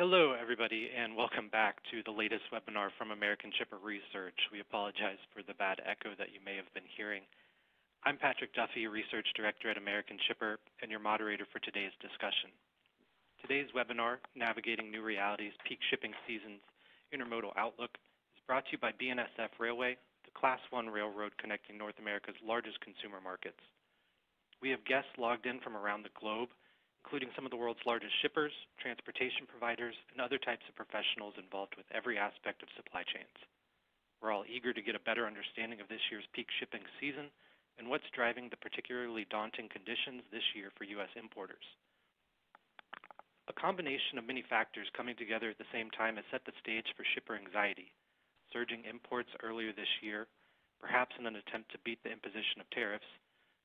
Hello, everybody, and welcome back to the latest webinar from American Shipper Research. We apologize for the bad echo that you may have been hearing. I'm Patrick Duffy, Research Director at American Shipper, and your moderator for today's discussion. Today's webinar, Navigating New Realities Peak Shipping Seasons Intermodal Outlook, is brought to you by BNSF Railway, the Class 1 railroad connecting North America's largest consumer markets. We have guests logged in from around the globe including some of the world's largest shippers, transportation providers, and other types of professionals involved with every aspect of supply chains. We're all eager to get a better understanding of this year's peak shipping season and what's driving the particularly daunting conditions this year for U.S. importers. A combination of many factors coming together at the same time has set the stage for shipper anxiety. Surging imports earlier this year, perhaps in an attempt to beat the imposition of tariffs,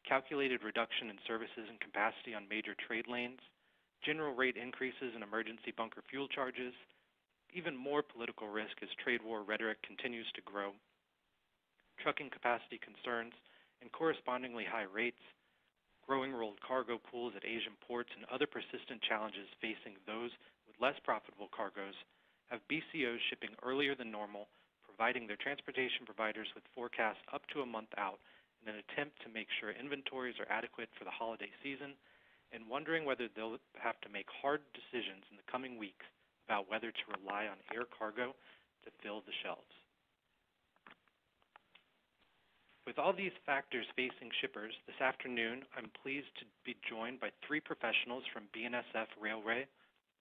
calculated reduction in services and capacity on major trade lanes, general rate increases in emergency bunker fuel charges, even more political risk as trade war rhetoric continues to grow, trucking capacity concerns, and correspondingly high rates, growing rolled cargo pools at Asian ports, and other persistent challenges facing those with less profitable cargoes have BCOs shipping earlier than normal, providing their transportation providers with forecasts up to a month out in an attempt to make sure inventories are adequate for the holiday season and wondering whether they'll have to make hard decisions in the coming weeks about whether to rely on air cargo to fill the shelves. With all these factors facing shippers, this afternoon I'm pleased to be joined by three professionals from BNSF Railway,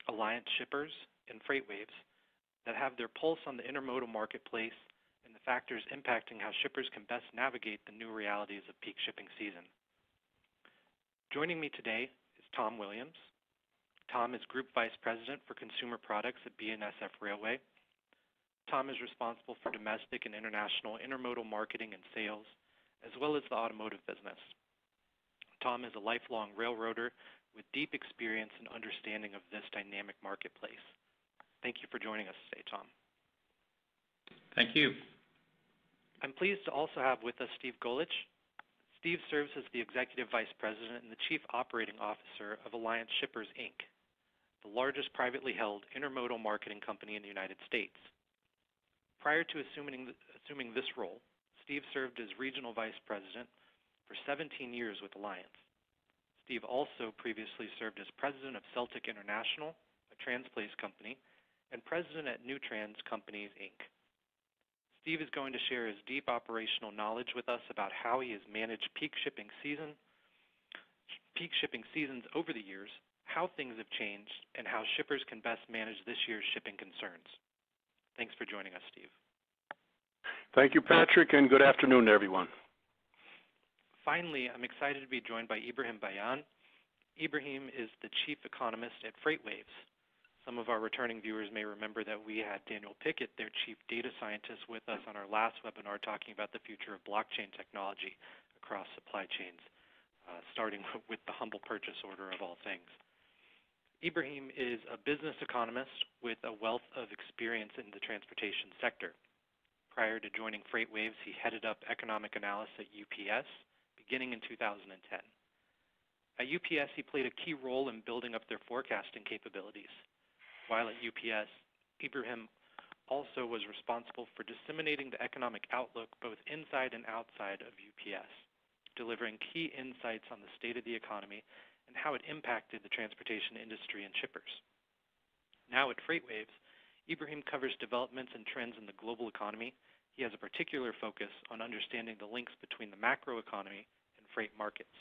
Alliance Shippers, and FreightWaves that have their pulse on the intermodal marketplace factors impacting how shippers can best navigate the new realities of peak shipping season. Joining me today is Tom Williams. Tom is Group Vice President for Consumer Products at BNSF Railway. Tom is responsible for domestic and international intermodal marketing and sales, as well as the automotive business. Tom is a lifelong railroader with deep experience and understanding of this dynamic marketplace. Thank you for joining us today, Tom. Thank you. I'm pleased to also have with us Steve Golich. Steve serves as the Executive Vice President and the Chief Operating Officer of Alliance Shippers, Inc., the largest privately held intermodal marketing company in the United States. Prior to assuming, assuming this role, Steve served as Regional Vice President for 17 years with Alliance. Steve also previously served as President of Celtic International, a Transplace company, and President at Newtrans Companies, Inc. Steve is going to share his deep operational knowledge with us about how he has managed peak shipping season, peak shipping seasons over the years, how things have changed, and how shippers can best manage this year's shipping concerns. Thanks for joining us, Steve. Thank you, Patrick, and good afternoon, everyone. Finally, I'm excited to be joined by Ibrahiim Bayaan. Ibrahiim is the chief economist at FreightWaves, some of our returning viewers may remember that we had Daniel Pickett, their chief data scientist, with us on our last webinar talking about the future of blockchain technology across supply chains, uh, starting with the humble purchase order of all things. Ibrahiim is a business economist with a wealth of experience in the transportation sector. Prior to joining FreightWaves, he headed up economic analysis at UPS, beginning in 2010. At UPS, he played a key role in building up their forecasting capabilities, while at UPS, Ibrahiim also was responsible for disseminating the economic outlook both inside and outside of UPS, delivering key insights on the state of the economy and how it impacted the transportation industry and shippers. Now at FreightWaves, Ibrahiim covers developments and trends in the global economy. He has a particular focus on understanding the links between the macroeconomy and freight markets.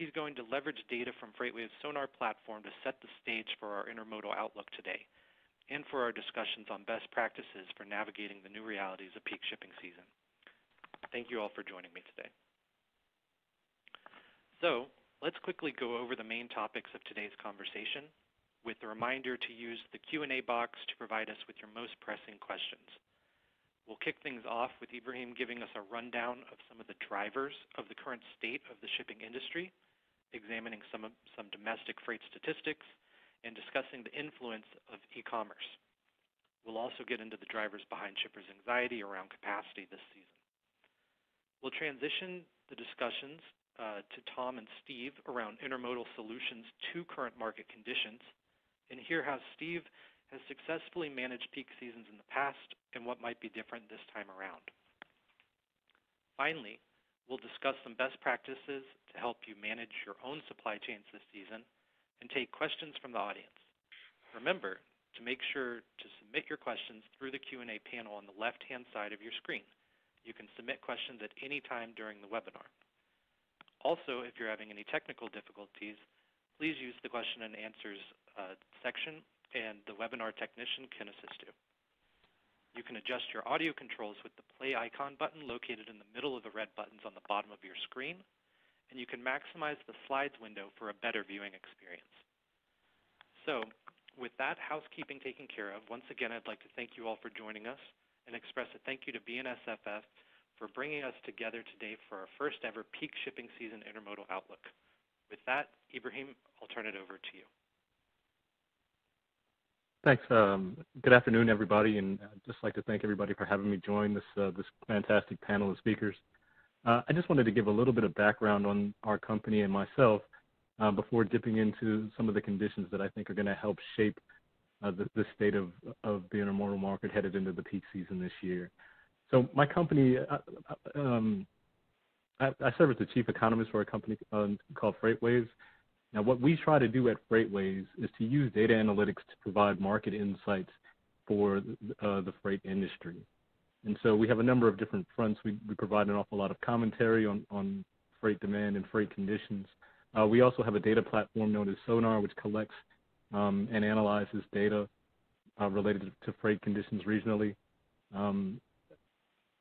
He's going to leverage data from FreightWave's Sonar platform to set the stage for our intermodal outlook today and for our discussions on best practices for navigating the new realities of peak shipping season. Thank you all for joining me today. So let's quickly go over the main topics of today's conversation with a reminder to use the Q&A box to provide us with your most pressing questions. We'll kick things off with Ibrahiim giving us a rundown of some of the drivers of the current state of the shipping industry examining some, some domestic freight statistics, and discussing the influence of e-commerce. We'll also get into the drivers behind shippers' anxiety around capacity this season. We'll transition the discussions uh, to Tom and Steve around intermodal solutions to current market conditions, and hear how Steve has successfully managed peak seasons in the past and what might be different this time around. Finally, we'll discuss some best practices to help you manage your own supply chains this season and take questions from the audience. Remember to make sure to submit your questions through the Q&A panel on the left-hand side of your screen. You can submit questions at any time during the webinar. Also, if you're having any technical difficulties, please use the question and answers uh, section and the webinar technician can assist you. You can adjust your audio controls with the play icon button located in the middle of the red buttons on the bottom of your screen, and you can maximize the slides window for a better viewing experience. So, with that housekeeping taken care of, once again, I'd like to thank you all for joining us and express a thank you to BNSF for bringing us together today for our first ever peak shipping season intermodal outlook. With that, Ibrahiim, I'll turn it over to you. Thanks. Um, good afternoon, everybody, and I'd just like to thank everybody for having me join this uh, this fantastic panel of speakers. Uh, I just wanted to give a little bit of background on our company and myself uh, before dipping into some of the conditions that I think are going to help shape uh, the, the, state of, of the intermodal market headed into the peak season this year. So my company, uh, uh, um, I, I, serve as the chief economist for a company called FreightWaves. Now, what we try to do at FreightWaves is to use data analytics to provide market insights for uh, the freight industry. And so we have a number of different fronts. We, we provide an awful lot of commentary on, on freight demand and freight conditions. Uh, we also have a data platform known as Sonar, which collects um, and analyzes data uh, related to freight conditions regionally. Um,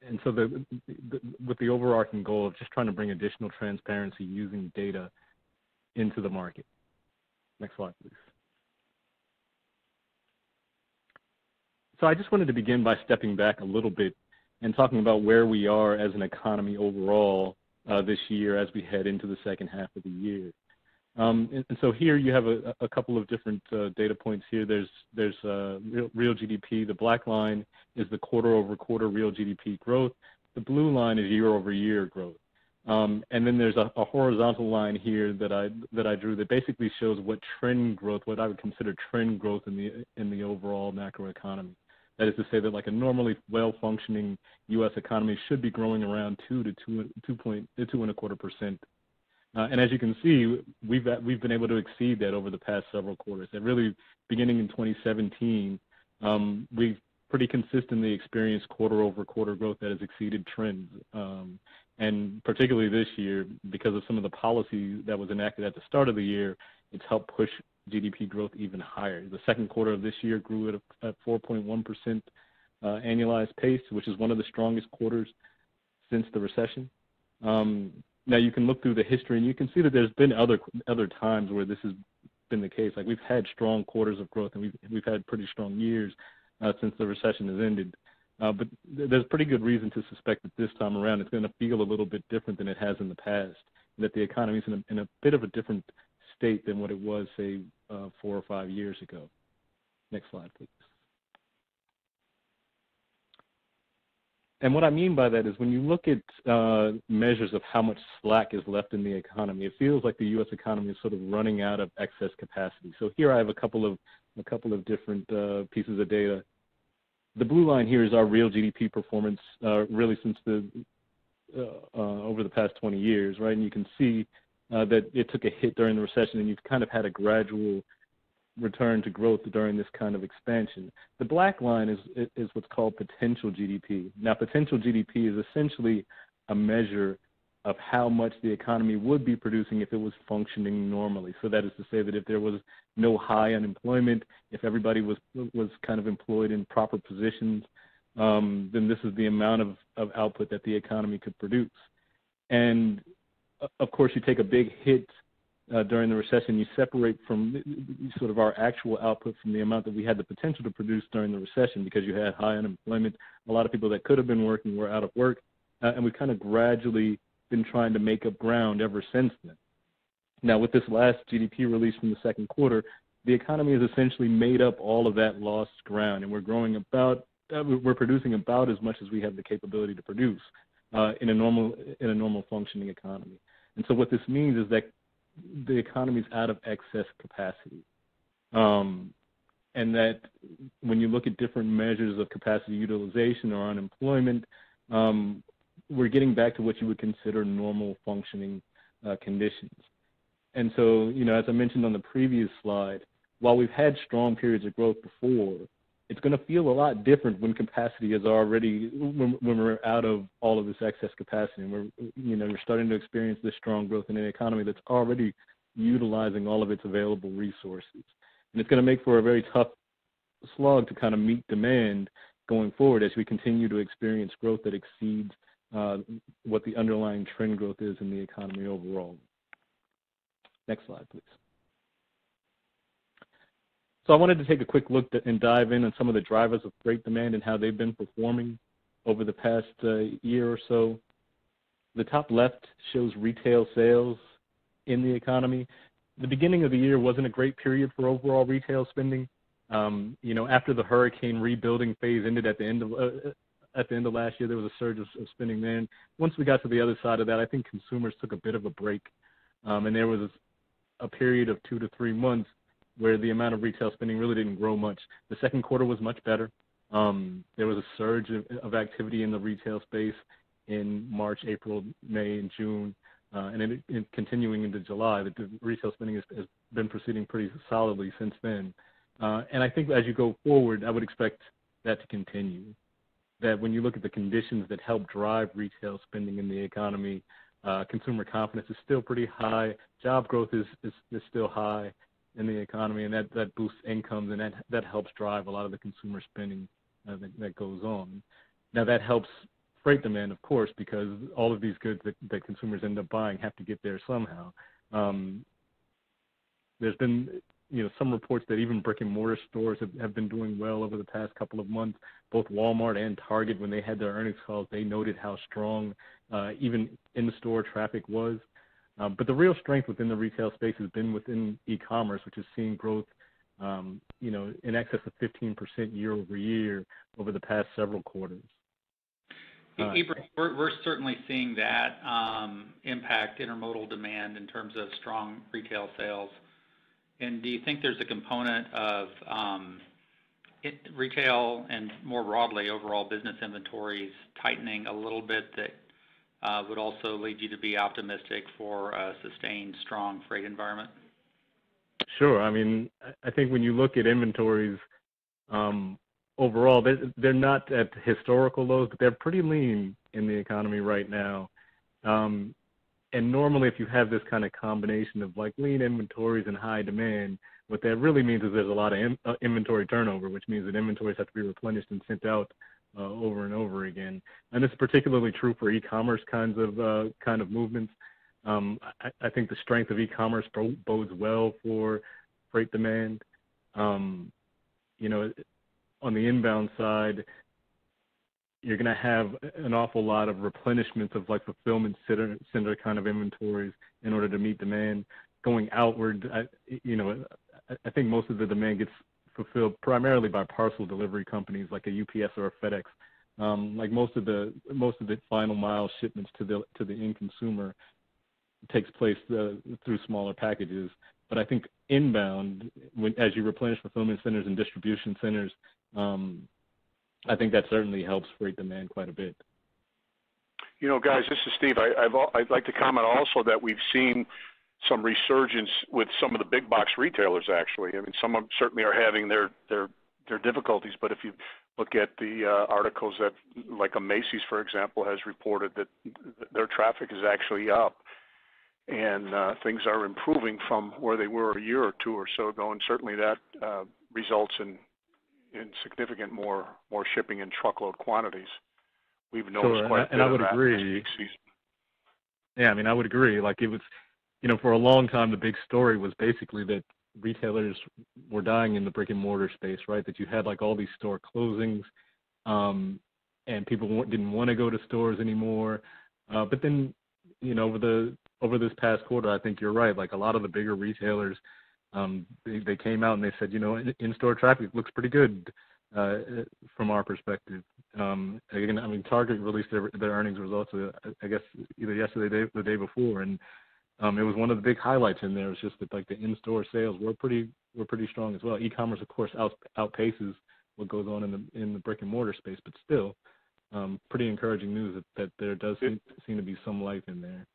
and so the, the, with the overarching goal of just trying to bring additional transparency using data into the market. Next slide, please. So I just wanted to begin by stepping back a little bit and talking about where we are as an economy overall uh, this year as we head into the second half of the year. Um, and, and, so here you have a, a couple of different uh, data points here. There's there's uh, real, real, GDP. The black line is the quarter over quarter real GDP growth. The blue line is year over year growth. Um, and then there's a, a, horizontal line here that I that I drew that basically shows what trend growth, what I would consider trend growth in the in the overall macro economy. That is to say that like a normally well-functioning U.S. economy should be growing around two to two two point two and a quarter percent. Uh, and as you can see, we've we've been able to exceed that over the past several quarters. And really, beginning in 2017, um, we've pretty consistently experienced quarter-over-quarter growth that has exceeded trends. Um, and particularly this year, because of some of the policy that was enacted at the start of the year, it's helped push GDP growth even higher. The second quarter of this year grew at, a, at 4.1% uh, annualized pace, which is one of the strongest quarters since the recession. Um, now you can look through the history and you can see that there's been other other times where this has been the case. Like we've had strong quarters of growth and we've we've had pretty strong years uh, since the recession has ended. Uh, but th- there's pretty good reason to suspect that this time around it's going to feel a little bit different than it has in the past, and that the economy is in a, in a bit of a different state than what it was, say, uh, four or five years ago. Next slide, please. And what I mean by that is when you look at uh, measures of how much slack is left in the economy, it feels like the U.S. economy is sort of running out of excess capacity. So here I have a couple of a couple of different uh, pieces of data. The blue line here is our real GDP performance, uh, really since the uh, uh, over the past 20 years, right? And you can see uh, that it took a hit during the recession, and you've kind of had a gradual return to growth during this kind of expansion. The black line is is what's called potential GDP. Now, potential GDP is essentially a measure of how much the economy would be producing if it was functioning normally. So that is to say that if there was no high unemployment, if everybody was was kind of employed in proper positions, um, then this is the amount of, of output that the economy could produce. And of course, you take a big hit uh, during the recession, you separate from sort of our actual output from the amount that we had the potential to produce during the recession because you had high unemployment. A lot of people that could have been working were out of work, uh, and we've kind of gradually been trying to make up ground ever since then. Now, with this last GDP release from the second quarter, the economy has essentially made up all of that lost ground, and we're growing about, uh, we're producing about as much as we have the capability to produce uh, in a normal in a normal functioning economy. And so what this means is that the economy is out of excess capacity. Um, and that when you look at different measures of capacity utilization or unemployment, um, we're getting back to what you would consider normal functioning uh, conditions. And so, you know, as I mentioned on the previous slide, while we've had strong periods of growth before, it's going to feel a lot different when capacity is already when, when we're out of all of this excess capacity and we're you know we're starting to experience this strong growth in an economy that's already utilizing all of its available resources and it's going to make for a very tough slog to kind of meet demand going forward as we continue to experience growth that exceeds what the underlying trend growth is in the economy overall. Next slide, please. So I wanted to take a quick look and dive in on some of the drivers of freight demand and how they've been performing over the past uh, year or so. The top left shows retail sales in the economy. The beginning of the year wasn't a great period for overall retail spending. Um, you know, after the hurricane rebuilding phase ended at the end of uh, at the end of last year, there was a surge of, of spending then. Once we got to the other side of that, I think consumers took a bit of a break, um, and there was a period of two to three months where the amount of retail spending really didn't grow much. The second quarter was much better. Um, there was a surge of, of, activity in the retail space in March, April, May, and June, uh, and it, continuing into July. The, the retail spending has, has, been proceeding pretty solidly since then. Uh, and I think as you go forward, I would expect that to continue. That when you look at the conditions that help drive retail spending in the economy, uh, consumer confidence is still pretty high, job growth is, is, is still high, in the economy, and that that boosts incomes, and that that helps drive a lot of the consumer spending uh, that, that goes on. Now that helps freight demand, of course, because all of these goods that, that consumers end up buying have to get there somehow. Um, there's been you know some reports that even brick and mortar stores have, have been doing well over the past couple of months. Both Walmart and Target, when they had their earnings calls, they noted how strong uh, even in store traffic was. Um, but the real strength within the retail space has been within e-commerce, which is seeing growth, um, you know, in excess of 15% year over year over the past several quarters. Uh, we're, we're certainly seeing that um, impact intermodal demand in terms of strong retail sales. And do you think there's a component of um, retail and more broadly overall business inventories tightening a little bit that uh, would also lead you to be optimistic for a sustained strong freight environment? Sure. I mean, I think when you look at inventories um, overall, they're not at historical lows, but they're pretty lean in the economy right now. Um, and normally, if you have this kind of combination of like lean inventories and high demand, what that really means is there's a lot of uh, inventory turnover, which means that inventories have to be replenished and sent out uh, over and over again. And it's particularly true for e-commerce kinds of uh, kind of movements. Um, I, I, think the strength of e-commerce bodes well for freight demand. Um, you know, on the inbound side, you're going to have an awful lot of replenishments of like fulfillment center, center kind of inventories in order to meet demand. Going outward, I, you know, I, think most of the demand gets fulfilled primarily by parcel delivery companies like a UPS or a FedEx. Um, like most of the most of the final mile shipments to the to the end consumer takes place uh, through smaller packages. But I think inbound, when, as you replenish fulfillment centers and distribution centers, um, I think that certainly helps freight demand quite a bit. You know, guys, this is Steve. I, I'd like to comment also that we've seen some resurgence with some of the big box retailers. Actually, I mean, some of certainly are having their their their difficulties. But if you look at the uh, articles that, like a Macy's, for example, has reported that their traffic is actually up, and uh, things are improving from where they were a year or two or so ago. And certainly that uh, results in in significant more more shipping in truckload quantities. We've noticed sure, quite and, and I would agree. Yeah, I mean, I would agree. Like it was you know, for a long time, the big story was basically that retailers were dying in the brick and mortar space, right? That you had like all these store closings, um, and people didn't want to go to stores anymore. Uh, but then, you know, over the over this past quarter, I think you're right. Like a lot of the bigger retailers, um, they, they came out and they said, you know, in-store traffic looks pretty good uh, from our perspective. Um, again, I mean, Target released their, their earnings results, uh, I guess, either yesterday or the day before, and um, it was one of the big highlights in there. It's just that like the in-store sales were pretty were pretty strong as well. E-commerce, of course, out, outpaces what goes on in the in the brick and mortar space, but still, um, pretty encouraging news that, that there does seem, seem to be some life in there.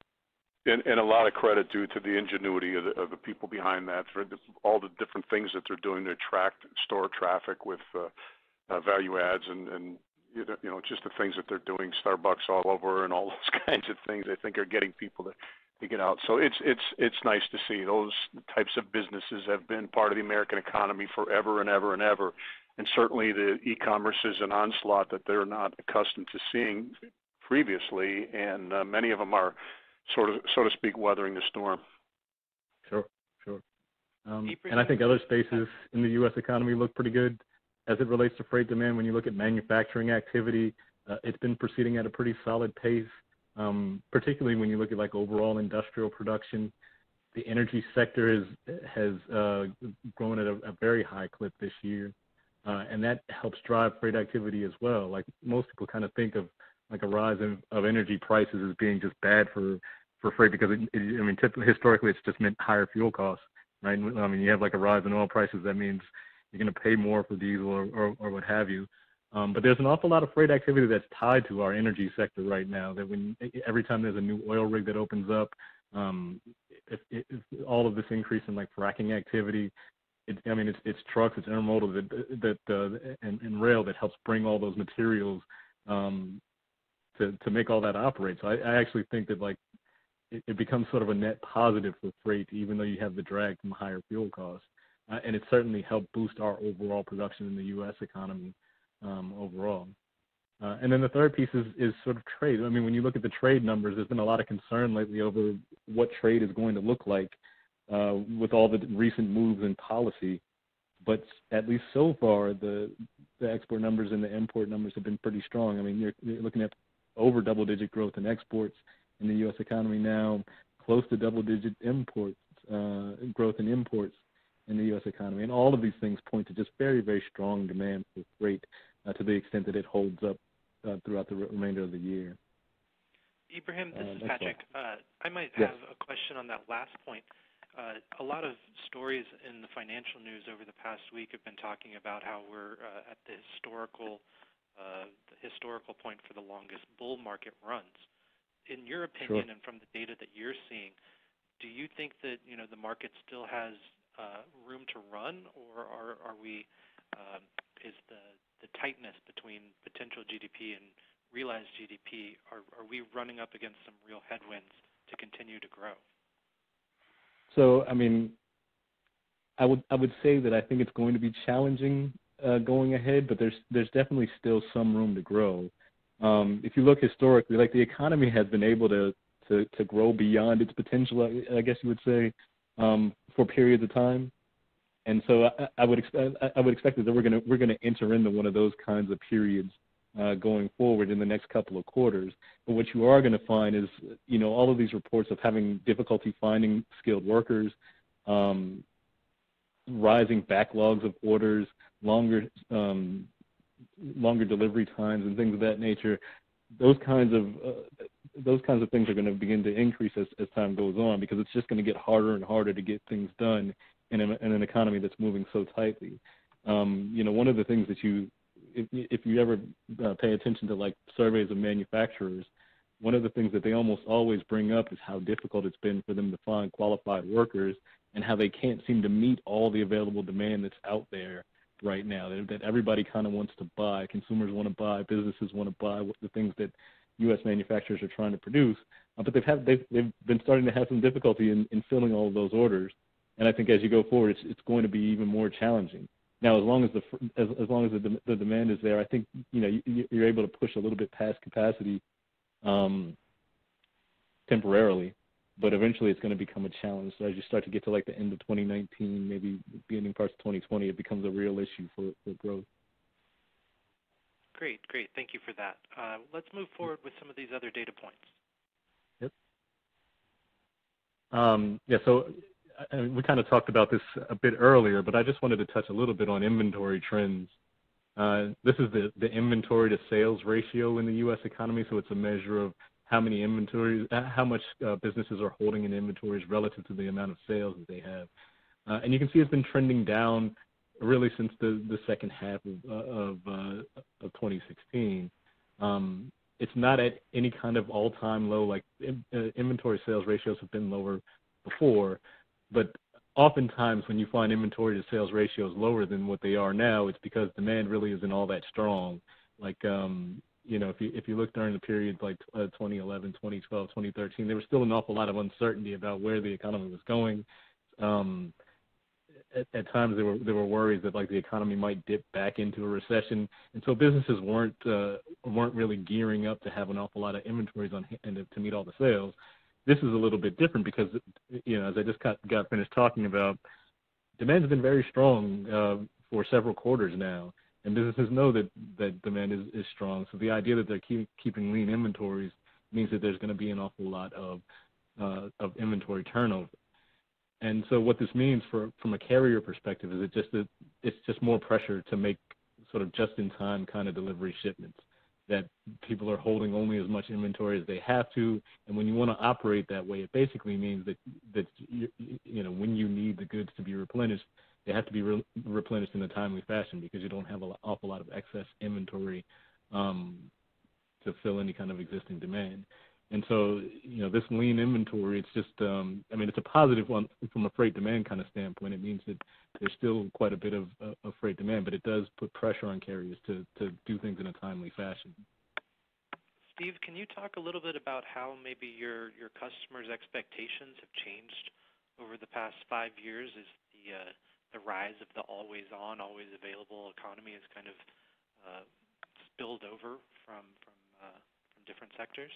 And, and a lot of credit due to the ingenuity of the, of the people behind that for the, all the different things that they're doing to attract store traffic with uh, uh, value adds and, and you know just the things that they're doing, Starbucks all over and all those kinds of things. I think are getting people to to get out. So it's it's it's nice to see those types of businesses have been part of the American economy forever and ever and ever. And certainly the e-commerce is an onslaught that they're not accustomed to seeing previously, and uh, many of them are sort of so to speak weathering the storm. Sure, sure. Um, and I think other spaces in the U.S. economy look pretty good as it relates to freight demand. When you look at manufacturing activity, uh, it's been proceeding at a pretty solid pace um, particularly when you look at like overall industrial production. The energy sector is, has uh, grown at a, a, very high clip this year, uh, and that helps drive freight activity as well. Like most people kind of think of like a rise in, of energy prices as being just bad for for freight because it, it, I mean typically historically it's just meant higher fuel costs, right? I mean you have like a rise in oil prices that means you're going to pay more for diesel or, or, or what have you. Um, but there's an awful lot of freight activity that's tied to our energy sector right now. That when every time there's a new oil rig that opens up, um, if, if, all of this increase in like fracking activity, it, I mean, it's, it's trucks, it's intermodal that that uh, and, and rail that helps bring all those materials um, to to make all that operate. So I, I actually think that like it, it becomes sort of a net positive for freight, even though you have the drag from higher fuel costs, uh, and it certainly helped boost our overall production in the U.S. economy um, overall. Uh, and then the third piece is, is sort of trade. I mean, when you look at the trade numbers, there's been a lot of concern lately over what trade is going to look like uh, with all the recent moves in policy. But at least so far, the the export numbers and the import numbers have been pretty strong. I mean, you're, you're looking at over double-digit growth in exports in the U.S. economy now, close to double-digit imports uh, growth in imports in the U.S. economy. And all of these things point to just very, very strong demand for freight uh, to the extent that it holds up uh, throughout the remainder of the year. Ibrahiim, this uh, is Patrick. Uh, I might have a question on that last point. Uh, a lot of stories in the financial news over the past week have been talking about how we're uh, at the historical the historical point for the longest bull market runs. In your opinion, sure. and from the data that you're seeing, do you think that you know the market still has uh, room to run, or are, are we um, is the the tightness between potential GDP and realized GDP are are we running up against some real headwinds to continue to grow? So I mean, I would I would say that I think it's going to be challenging uh, going ahead, but there's there's definitely still some room to grow. Um, if you look historically, like the economy has been able to to, to grow beyond its potential, I, I guess you would say, um, for periods of time. And so I, I would expect I would expect that we're going to we're to enter into one of those kinds of periods uh, going forward in the next couple of quarters. But what you are going to find is, you know, all of these reports of having difficulty finding skilled workers, um, rising backlogs of orders, longer um, longer delivery times, and things of that nature. Those kinds of uh, those kinds of things are going to begin to increase as, as time goes on because it's just going to get harder and harder to get things done in, a, in an economy that's moving so tightly. Um, you know, one of the things that you, if, if you ever uh, pay attention to like surveys of manufacturers, one of the things that they almost always bring up is how difficult it's been for them to find qualified workers and how they can't seem to meet all the available demand that's out there right now that, that everybody kind of wants to buy consumers want to buy businesses want to buy the things that U.S. manufacturers are trying to produce, uh, but they've had they've they've been starting to have some difficulty in, in filling all of those orders. And I think as you go forward, it's it's going to be even more challenging. Now, as long as the as, as long as the, the demand is there, I think you know you, you're able to push a little bit past capacity um, temporarily, but eventually it's going to become a challenge. So as you start to get to like the end of 2019, maybe beginning parts of 2020, it becomes a real issue for, for growth. Great. Great. Thank you for that. Uh, let's move forward with some of these other data points. Yep. Um, yeah, so uh, we kind of talked about this a bit earlier, but I just wanted to touch a little bit on inventory trends. Uh, this is the, the inventory to sales ratio in the U.S. economy, so it's a measure of how many inventories, how much uh, businesses are holding in inventories relative to the amount of sales that they have. Uh, and you can see it's been trending down really since the, the second half of, uh, of, uh, of 2016. Um, it's not at any kind of all-time low. Like uh, inventory sales ratios have been lower before, but oftentimes when you find inventory to sales ratios lower than what they are now, it's because demand really isn't all that strong. Like um, you know, if you if you look during the periods like uh, 2011, 2012, 2013, there was still an awful lot of uncertainty about where the economy was going. Um, at, at times there were there were worries that like the economy might dip back into a recession, and so businesses weren't uh, weren't really gearing up to have an awful lot of inventories on hand to, to meet all the sales. This is a little bit different because you know as I just got, got finished talking about, demand has been very strong uh, for several quarters now, and businesses know that that demand is, is strong. So the idea that they're keep, keeping lean inventories means that there's going to be an awful lot of uh, of inventory turnover. And so what this means for from a carrier perspective is it just that it's just more pressure to make sort of just in time kind of delivery shipments that people are holding only as much inventory as they have to and when you want to operate that way it basically means that that you, you know when you need the goods to be replenished they have to be re- replenished in a timely fashion because you don't have an awful lot of excess inventory um, to fill any kind of existing demand and so, you know, this lean inventory, it's just, um, I mean, it's a positive one from a freight demand kind of standpoint. It means that there's still quite a bit of, uh, of freight demand, but it does put pressure on carriers to, to do things in a timely fashion. Steve, can you talk a little bit about how maybe your, your customers' expectations have changed over the past five years as the, uh, the rise of the always on, always available economy has kind of uh, spilled over from, from, uh, from different sectors?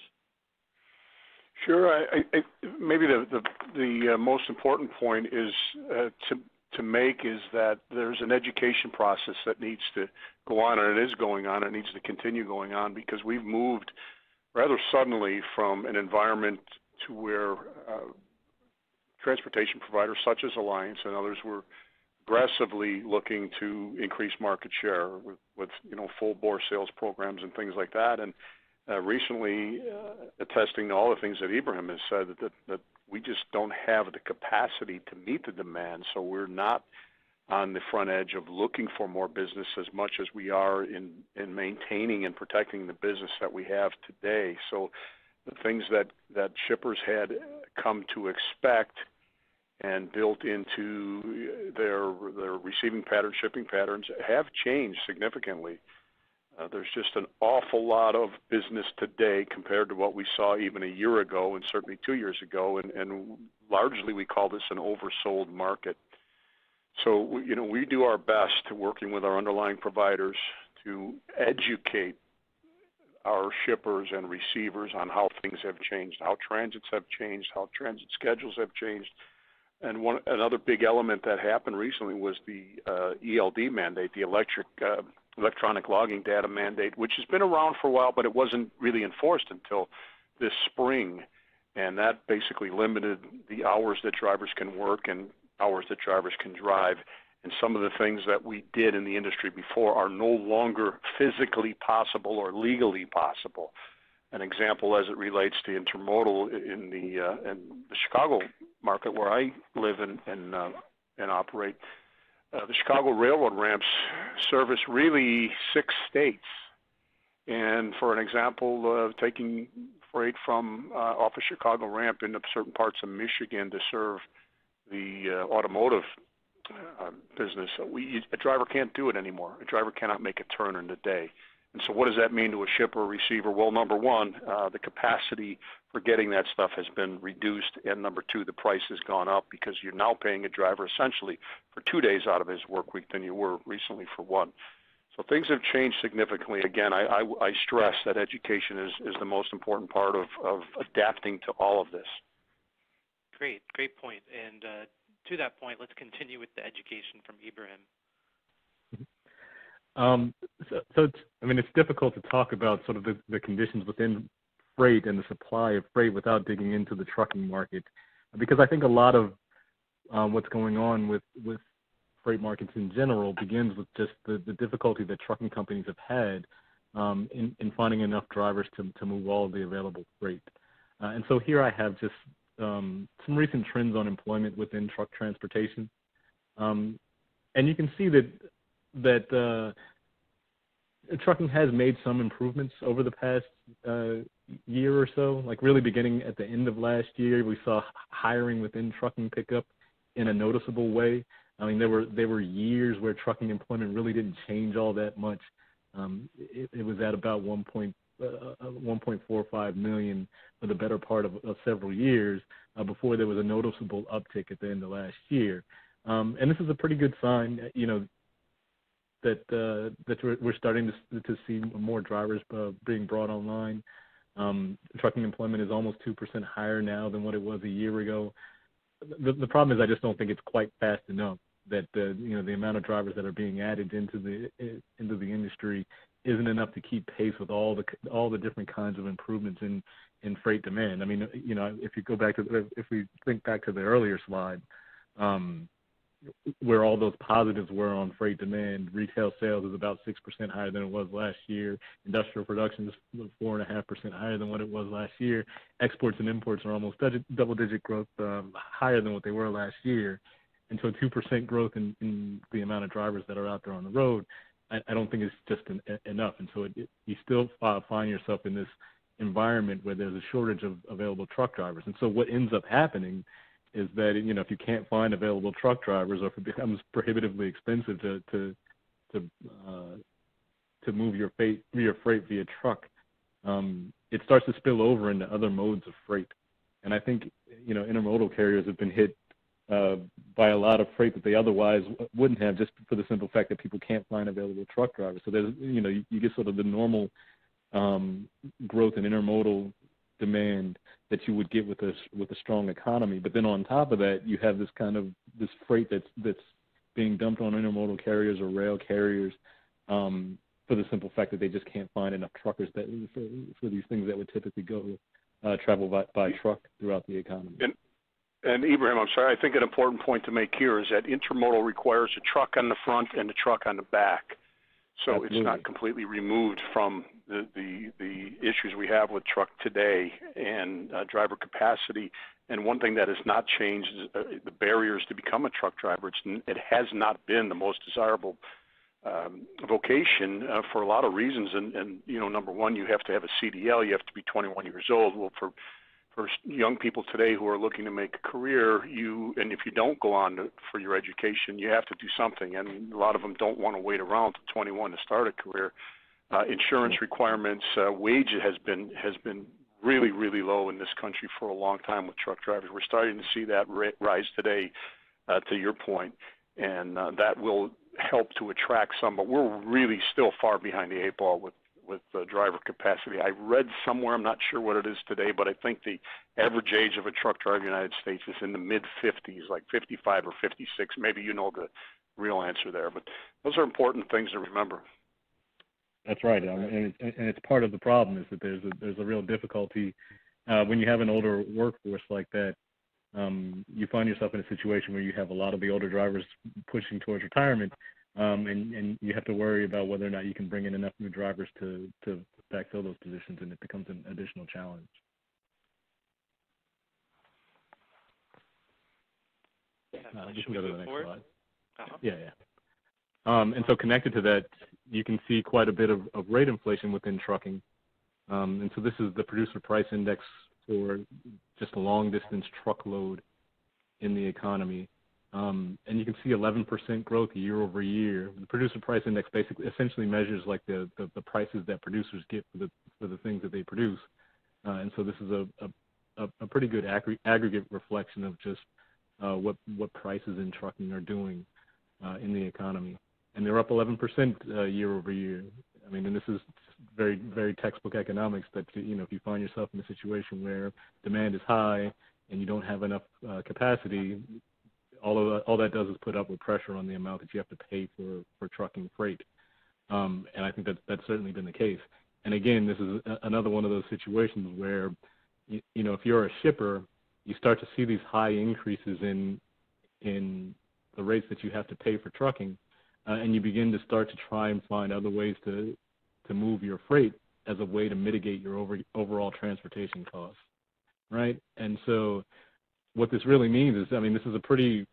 Sure. I, I, maybe the the, the uh, most important point is uh, to to make is that there's an education process that needs to go on, and it is going on. It needs to continue going on because we've moved rather suddenly from an environment to where uh, transportation providers such as Alliance and others were aggressively looking to increase market share with, with you know full bore sales programs and things like that, and uh, recently uh, attesting to all the things that Ibrahiim has said that, that, that we just don't have the capacity to meet the demand. So we're not on the front edge of looking for more business as much as we are in, in maintaining and protecting the business that we have today. So the things that, that shippers had come to expect and built into their their receiving patterns, shipping patterns have changed significantly. Uh, there's just an awful lot of business today compared to what we saw even a year ago and certainly two years ago, and, and largely we call this an oversold market. So, you know, we do our best to working with our underlying providers to educate our shippers and receivers on how things have changed, how transits have changed, how transit schedules have changed. And one another big element that happened recently was the uh, ELD mandate, the electric uh, electronic logging data mandate, which has been around for a while, but it wasn't really enforced until this spring. And that basically limited the hours that drivers can work and hours that drivers can drive. And some of the things that we did in the industry before are no longer physically possible or legally possible. An example as it relates to intermodal in the uh, in the Chicago market where I live and and, uh, and operate, uh, the Chicago Railroad ramps service really six states. And for an example, uh, taking freight from uh, off of Chicago ramp into certain parts of Michigan to serve the uh, automotive uh, business, we, a driver can't do it anymore. A driver cannot make a turn in a day. And so, what does that mean to a shipper or receiver? Well, number one, uh, the capacity for getting that stuff has been reduced, and number two, the price has gone up because you're now paying a driver essentially for two days out of his work week than you were recently for one. So things have changed significantly. Again, I, I, I stress that education is, is the most important part of, of adapting to all of this. Great, great point. And uh, to that point, let's continue with the education from Ibrahiim. Um, so, so it's, I mean, it's difficult to talk about sort of the, the conditions within freight and the supply of freight without digging into the trucking market, because I think a lot of um, what's going on with with freight markets in general begins with just the, the difficulty that trucking companies have had um, in, in finding enough drivers to, to move all of the available freight. Uh, and so here I have just um, some recent trends on employment within truck transportation. Um, and you can see that that uh, trucking has made some improvements over the past uh, year or so. Like really beginning at the end of last year, we saw hiring within trucking pick up in a noticeable way. I mean, there were there were years where trucking employment really didn't change all that much. Um, it, it was at about 1. Point, uh, 1.45 million for the better part of, of several years uh, before there was a noticeable uptick at the end of last year. Um, and this is a pretty good sign, you know, that uh, that we're, starting to see more drivers uh, being brought online. Um, trucking employment is almost two percent higher now than what it was a year ago. The, problem is I just don't think it's quite fast enough. That know the amount of drivers that are being added into the into the industry isn't enough to keep pace with all the all the different kinds of improvements in in freight demand. I mean, you know, if you go back to if we think back to the earlier slide, um, where all those positives were on freight demand. Retail sales is about 6% higher than it was last year. Industrial production is 4.5% higher than what it was last year. Exports and imports are almost double-digit growth um, higher than what they were last year. And so 2% growth in, in the amount of drivers that are out there on the road, I, I don't think it's just an, enough. And so it, it, you still uh, find yourself in this environment where there's a shortage of available truck drivers. And so what ends up happening – is that you know if you can't find available truck drivers or if it becomes prohibitively expensive to to to uh, to move your freight your freight via truck, um, it starts to spill over into other modes of freight. And I think you know intermodal carriers have been hit uh, by a lot of freight that they otherwise wouldn't have, just for the simple fact that people can't find available truck drivers. So there's you know you, you get sort of the normal um, growth in intermodal demand that you would get with a with a strong economy. But then on top of that, you have this kind of this freight that's that's being dumped on intermodal carriers or rail carriers um, for the simple fact that they just can't find enough truckers that for, for these things that would typically go uh, travel by, by truck throughout the economy. And, and Ibrahiim, I'm sorry, I think an important point to make here is that intermodal requires a truck on the front and a truck on the back. So Absolutely. it's not completely removed from the, the, the issues we have with truck today and uh, driver capacity. And one thing that has not changed is uh, the barriers to become a truck driver. It's, it has not been the most desirable um, vocation uh, for a lot of reasons. And, and, you know, number one, you have to have a CDL. You have to be 21 years old. Well, for for young people today who are looking to make a career, you and if you don't go on to, for your education, you have to do something. And a lot of them don't want to wait around to 21 to start a career. Uh, insurance requirements, uh, wage has been has been really really low in this country for a long time with truck drivers. We're starting to see that rise today. Uh, to your point, and uh, that will help to attract some, but we're really still far behind the eight ball with with uh, driver capacity. I read somewhere, I'm not sure what it is today, but I think the average age of a truck driver in the United States is in the mid 50s, like 55 or 56. Maybe you know the real answer there, but those are important things to remember. That's right, um, and, it's, and it's part of the problem is that there's a, there's a real difficulty uh, when you have an older workforce like that. Um, you find yourself in a situation where you have a lot of the older drivers pushing towards retirement, um, and, and you have to worry about whether or not you can bring in enough new drivers to, to backfill those positions, and it becomes an additional challenge. Uh, you can go to the next forward? slide. Uh-huh. Yeah, yeah. Um, and so connected to that, you can see quite a bit of, of rate inflation within trucking. Um, and so this is the producer price index for just long distance truckload in the economy. Um, and you can see 11% growth year over year. The producer price index basically essentially measures like the, the, the prices that producers get for the for the things that they produce. Uh, and so this is a a, a pretty good aggr- aggregate reflection of just uh, what what prices in trucking are doing uh, in the economy. And they're up 11% uh, year over year. I mean, and this is very very textbook economics. That you know, if you find yourself in a situation where demand is high and you don't have enough uh, capacity, all of that, all that does is put upward pressure on the amount that you have to pay for for trucking freight. Um, and I think that that's certainly been the case. And again, this is a, another one of those situations where, you, you know, if you're a shipper, you start to see these high increases in in the rates that you have to pay for trucking, uh, and you begin to start to try and find other ways to to move your freight as a way to mitigate your over, overall transportation costs, right? And so what this really means is, I mean, this is a pretty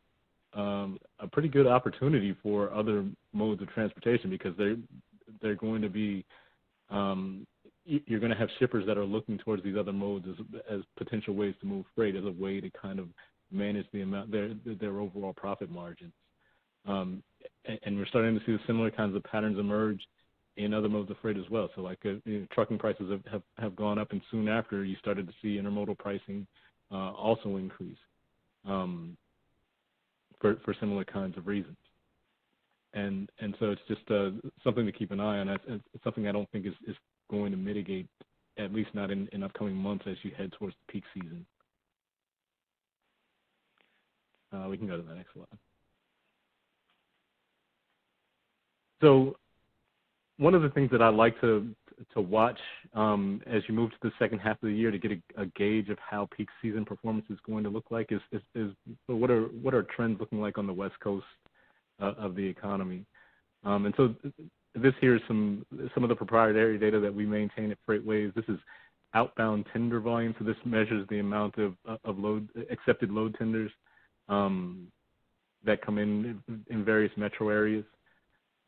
um, a pretty good opportunity for other modes of transportation because they're they're going to be um, you're going to have shippers that are looking towards these other modes as as potential ways to move freight as a way to kind of manage the amount their their overall profit margins. Um, and, we're starting to see similar kinds of patterns emerge in other modes of freight as well. So like uh, you know, trucking prices have, have, have gone up, and soon after you started to see intermodal pricing uh, also increase um, for for similar kinds of reasons. And and so it's just uh, something to keep an eye on. It's, it's something I don't think is, is going to mitigate, at least not in, in upcoming months as you head towards the peak season. Uh, we can go to the next slide. So one of the things that I like to to watch um, as you move to the second half of the year to get a, a, gauge of how peak season performance is going to look like is, is, is what are what are trends looking like on the west coast uh, of the economy. Um, and so this here is some some of the proprietary data that we maintain at FreightWaves. This is outbound tender volume, so this measures the amount of of load accepted load tenders um, that come in in various metro areas.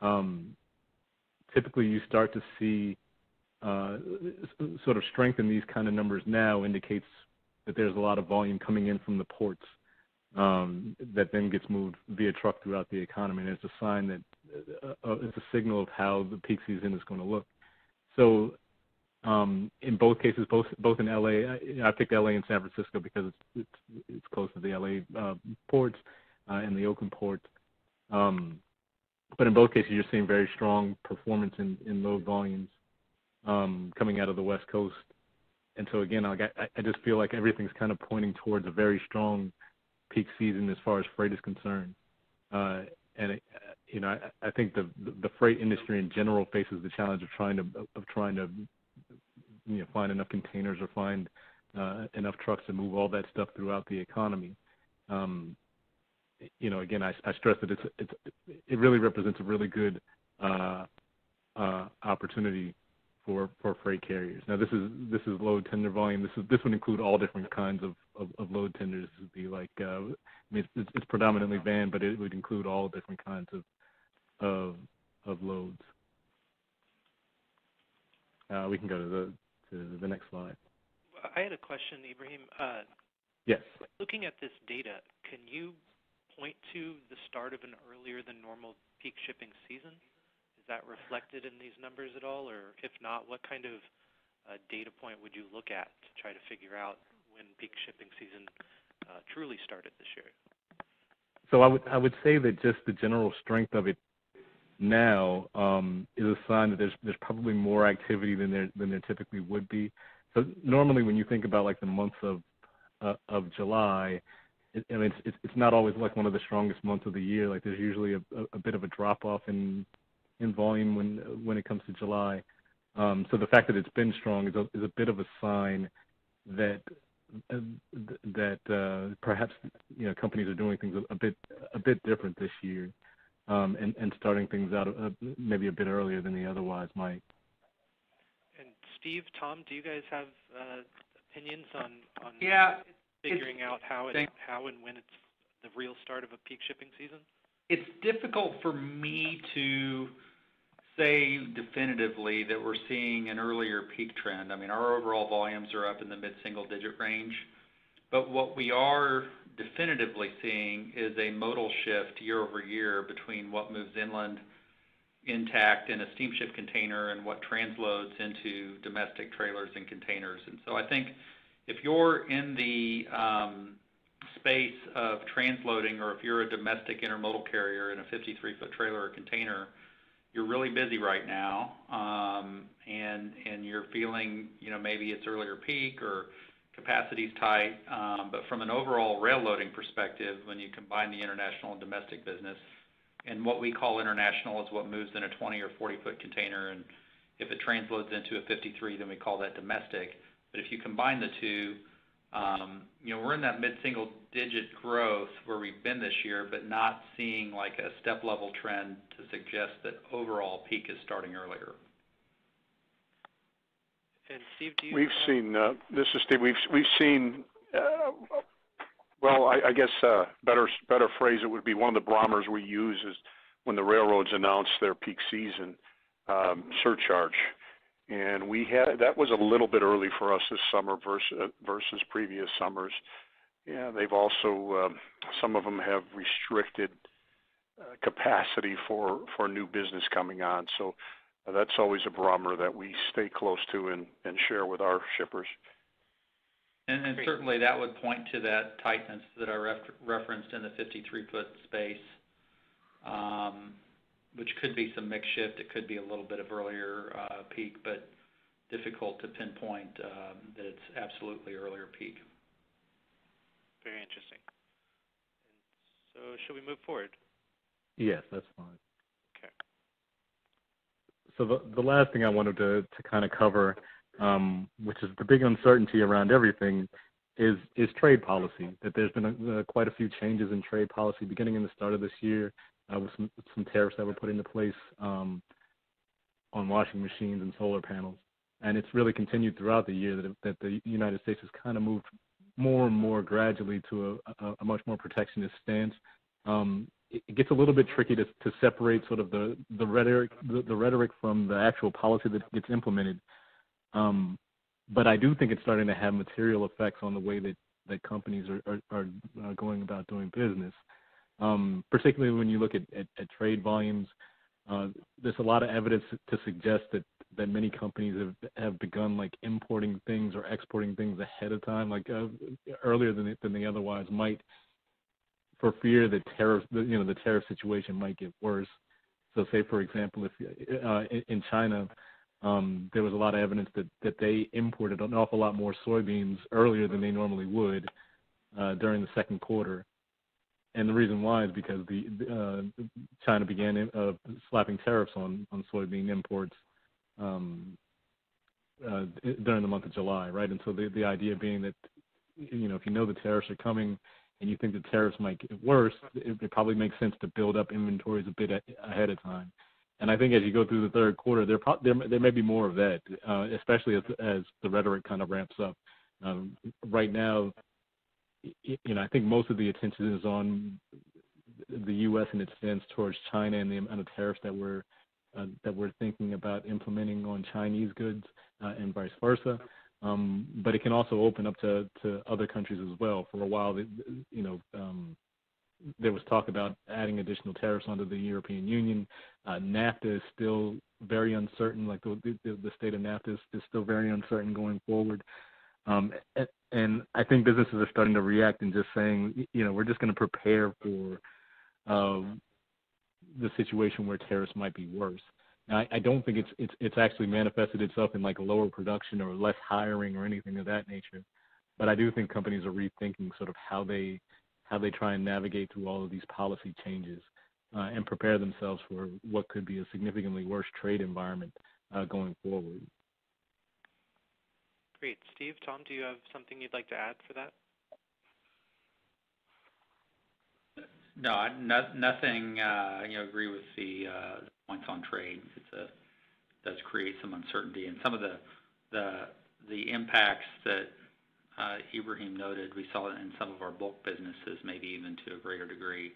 Um, typically, you start to see uh, sort of strength in these kind of numbers now indicates that there's a lot of volume coming in from the ports um, that then gets moved via truck throughout the economy. And it's a sign that uh, uh, it's a signal of how the peak season is going to look. So um, in both cases, both both in LA, I, I picked LA and San Francisco because it's it's, it's close to the LA uh, ports uh, and the Oakland ports. Um, but in both cases, you're seeing very strong performance in, in load volumes um, coming out of the West Coast. And so again, I, I just feel like everything's kind of pointing towards a very strong peak season as far as freight is concerned. Uh, and it, you know, I, I think the the freight industry in general faces the challenge of trying to of trying to you know find enough containers or find uh, enough trucks to move all that stuff throughout the economy. Um, you know, again, I, I stress that it's it's it really represents a really good uh, uh, opportunity for for freight carriers. Now, this is this is load tender volume. This is this would include all different kinds of of, of load tenders. This would be like uh, I mean, it's, it's predominantly van, but it would include all different kinds of of of loads. Uh, we can go to the to the next slide. I had a question, Ibrahiim. Uh, yes. Looking at this data, can you point to the start of an earlier than normal peak shipping season? Is that reflected in these numbers at all? Or if not, what kind of uh, data point would you look at to try to figure out when peak shipping season uh, truly started this year? So I would I would say that just the general strength of it now um, is a sign that there's there's probably more activity than there than there typically would be. So normally when you think about like the months of uh, of July, it, I mean it's, it's not always like one of the strongest months of the year. Like there's usually a, a bit of a drop off in in volume when when it comes to July. Um, so the fact that it's been strong is a, is a bit of a sign that uh, that uh, perhaps you know companies are doing things a, a bit a bit different this year um, and, and starting things out uh, maybe a bit earlier than they otherwise might. And Steve, Tom, do you guys have uh, opinions on on yeah, figuring out how it how and when it's the real start of a peak shipping season? It's difficult for me to say definitively that we're seeing an earlier peak trend. I mean, our overall volumes are up in the mid-single digit range. But what we are definitively seeing is a modal shift year-over-year between what moves inland intact in a steamship container and what transloads into domestic trailers and containers. And so I think if you're in the um, space of transloading or if you're a domestic intermodal carrier in a 53-foot trailer or container, you're really busy right now, um, and and you're feeling, you know, maybe it's earlier peak or capacity's tight. Um, but from an overall rail loading perspective, when you combine the international and domestic business, and what we call international is what moves in a 20 or 40 foot container, and if it transloads into a 53, then we call that domestic. But if you combine the two, um, you know, we're in that mid-single digit growth where we've been this year, but not seeing like a step level trend to suggest that overall peak is starting earlier. And Steve, do you? We've have- seen, uh, this is Steve, we've, we've seen, uh, well, I, I guess, uh, better, better phrase, it would be one of the barometers we use is when the railroads announce their peak season, um, surcharge. And we had, that was a little bit early for us this summer versus, versus previous summers. Yeah, they've also, um, some of them have restricted, uh, capacity for, for new business coming on. So uh, that's always a barometer that we stay close to and, and share with our shippers. And, and certainly that would point to that tightness that I ref- referenced in the 53-foot space, um, which could be some mix shift. It could be a little bit of earlier uh, peak, but difficult to pinpoint um, that it's absolutely earlier peak. Very interesting. So, should we move forward? Yes, that's fine. Okay. So the the last thing I wanted to to kind of cover, um, which is the big uncertainty around everything, is is trade policy. That there's been a, uh, quite a few changes in trade policy beginning in the start of this year, uh, with some some tariffs that were put into place um, on washing machines and solar panels, and it's really continued throughout the year that that the United States has kind of moved more and more gradually to a, a, a much more protectionist stance. Um, it it gets a little bit tricky to to separate sort of the the rhetoric the, the rhetoric from the actual policy that gets implemented. Um, but I do think it's starting to have material effects on the way that that companies are are, are uh, going about doing business. Um, particularly when you look at, at, at trade volumes, uh, there's a lot of evidence to suggest that that many companies have have begun like importing things or exporting things ahead of time, like uh, earlier than than they otherwise might, for fear that tariff, you know, the tariff situation might get worse. So, say for example, if uh, in, in China, um, there was a lot of evidence that that they imported an awful lot more soybeans earlier than they normally would uh, during the second quarter. And the reason why is because the uh, China began uh, slapping tariffs on on soybean imports um, uh, during the month of July, right? And so the the idea being that you know if you know the tariffs are coming and you think the tariffs might get worse, it, it probably makes sense to build up inventories a bit a- ahead of time. And I think as you go through the third quarter, there pro- there there may be more of that, uh, especially as as the rhetoric kind of ramps up. Um, right now, you know, I think most of the attention is on the U.S. and its stance towards China and the amount of tariffs that we're uh, that we're thinking about implementing on Chinese goods uh, and vice versa. Um, but it can also open up to, to other countries as well. For a while, you know, um, there was talk about adding additional tariffs onto the European Union. Uh, NAFTA is still very uncertain. Like the, the, the state of NAFTA is, is still very uncertain going forward. Um, and I think businesses are starting to react and just saying, you know, we're just going to prepare for um, the situation where tariffs might be worse. Now, I, I don't think it's it's it's actually manifested itself in like lower production or less hiring or anything of that nature. But I do think companies are rethinking sort of how they how they try and navigate through all of these policy changes uh, and prepare themselves for what could be a significantly worse trade environment uh, going forward. Great. Steve, Tom, do you have something you'd like to add for that? No, no, nothing, uh, you know, agree with the, uh, points on trade. It's a, does create some uncertainty. And some of the, the, the impacts that, uh, Ibrahiim noted, we saw it in some of our bulk businesses, maybe even to a greater degree,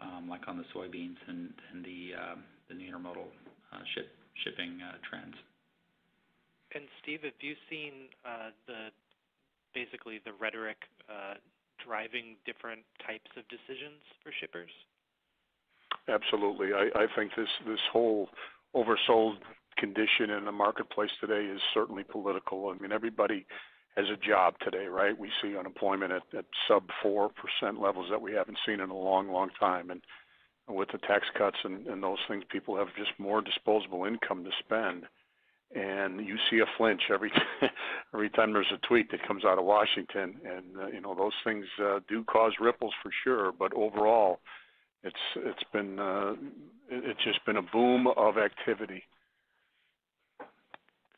um, like on the soybeans and, and the, um, the intermodal, uh, ship, shipping, uh, trends. And Steve, have you seen uh, the basically the rhetoric uh, driving different types of decisions for shippers? Absolutely. I, I think this, this whole oversold condition in the marketplace today is certainly political. I mean, everybody has a job today, right? We see unemployment at, at sub 4% levels that we haven't seen in a long, long time. And with the tax cuts and, and those things, people have just more disposable income to spend. And you see a flinch every every time there's a tweet that comes out of Washington, and uh, you know those things uh, do cause ripples for sure. But overall, it's it's been uh, it's just been a boom of activity.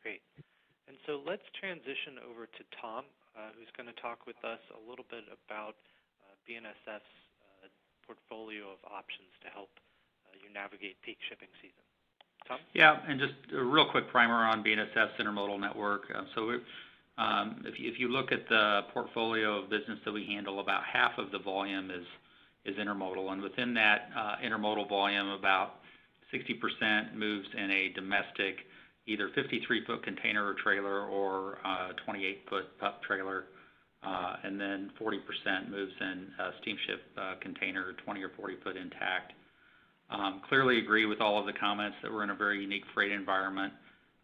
Great. And so let's transition over to Tom, uh, who's going to talk with us a little bit about uh, BNSF's uh, portfolio of options to help you navigate peak shipping season. Tom? Yeah, and just a real quick primer on BNSF's intermodal network. Uh, so um, if you look at the portfolio of business that we handle, about half of the volume is is intermodal. And within that uh, intermodal volume, about 60% moves in a domestic, either 53-foot container or trailer or uh, 28-foot pup trailer, and then 40% moves in a steamship container, 20 or 40-foot intact. Um, clearly agree with all of the comments that we're in a very unique freight environment,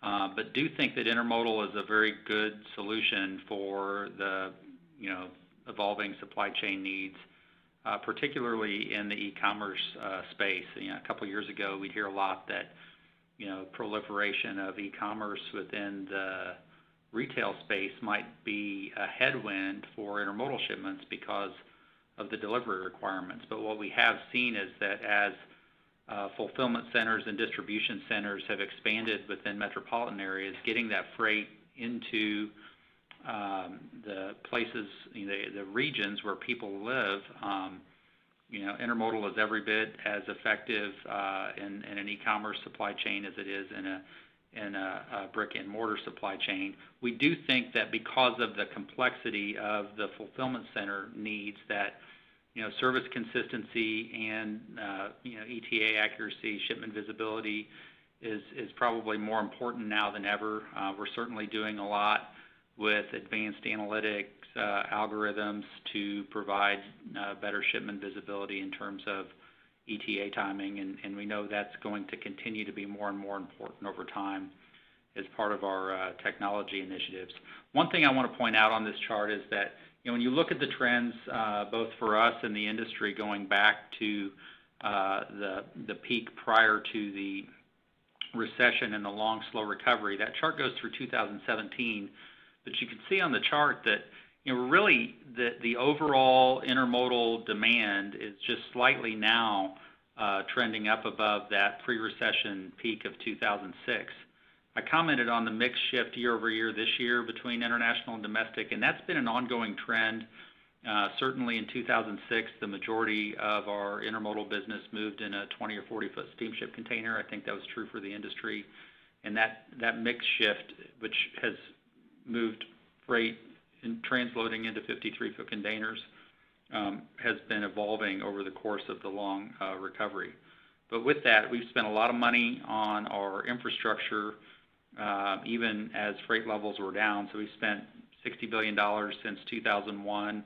uh, but do think that intermodal is a very good solution for the you know, evolving supply chain needs, uh, particularly in the e-commerce uh, space. A couple years ago, we'd hear a lot that you know, proliferation of e-commerce within the retail space might be a headwind for intermodal shipments because of the delivery requirements. But what we have seen is that as Uh, fulfillment centers and distribution centers have expanded within metropolitan areas, getting that freight into um, the places, the regions where people live, um, You know, intermodal is every bit as effective uh, in an e-commerce supply chain as it is in a brick-and-mortar supply chain. We do think that because of the complexity of the fulfillment center needs, that service consistency and uh, you know, ETA accuracy, shipment visibility is is probably more important now than ever. Uh, we're certainly doing a lot with advanced analytics uh, algorithms to provide uh, better shipment visibility in terms of ETA timing, and we know that's going to continue to be more and more important over time as part of our technology initiatives. One thing I want to point out on this chart is that when you look at the trends, uh, both for us and the industry going back to uh, the peak prior to the recession and the long, slow recovery, that chart goes through 2017. But you can see on the chart that really the overall intermodal demand is just slightly now uh, trending up above that pre-recession peak of 2006. I commented on the mix shift year-over-year this year between international and domestic, and that's been an ongoing trend. Uh, certainly in 2006, the majority of our intermodal business moved in a 20 or 40-foot steamship container. I think that was true for the industry. And that that mix shift, which has moved freight and transloading into 53-foot containers, um, has been evolving over the course of the long uh, recovery. But with that, we've spent a lot of money on our infrastructure, Um, even as freight levels were down. So we've spent $60 billion since 2001.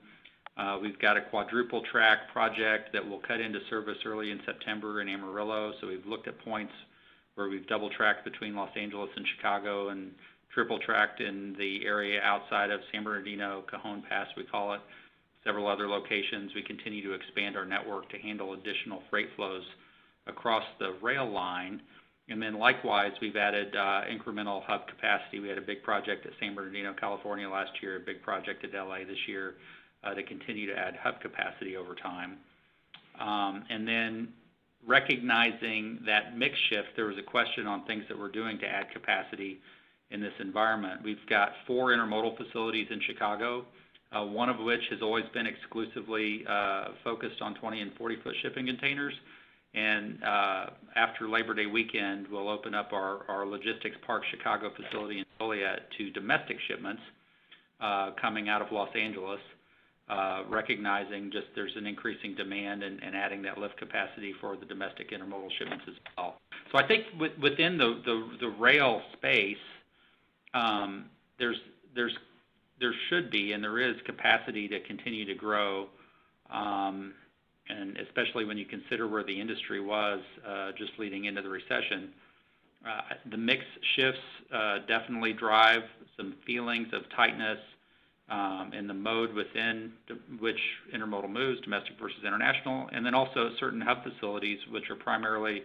Uh, we've got a quadruple track project that will cut into service early in September in Amarillo. So we've looked at points where we've double-tracked between Los Angeles and Chicago and triple-tracked in the area outside of San Bernardino, Cajon Pass, we call it, several other locations. We continue to expand our network to handle additional freight flows across the rail line. And then likewise, we've added uh, incremental hub capacity. We had a big project at San Bernardino, California last year, a big project at LA this year uh, to continue to add hub capacity over time. Um, and then recognizing that mix shift, there was a question on things that we're doing to add capacity in this environment. We've got four intermodal facilities in Chicago, uh, one of which has always been exclusively focused on 20 and 40-foot shipping containers. And uh, after Labor Day weekend, we'll open up our Logistics Park Chicago facility in Joliet to domestic shipments uh, coming out of Los Angeles, uh, recognizing just there's an increasing demand and adding that lift capacity for the domestic intermodal shipments as well. So I think within the the rail space, um, there's, there's, there should be and there is capacity to continue to grow, um, and especially when you consider where the industry was uh, just leading into the recession. Uh, the mix shifts uh, definitely drive some feelings of tightness um, in the mode within which intermodal moves, domestic versus international, and then also certain hub facilities, which are primarily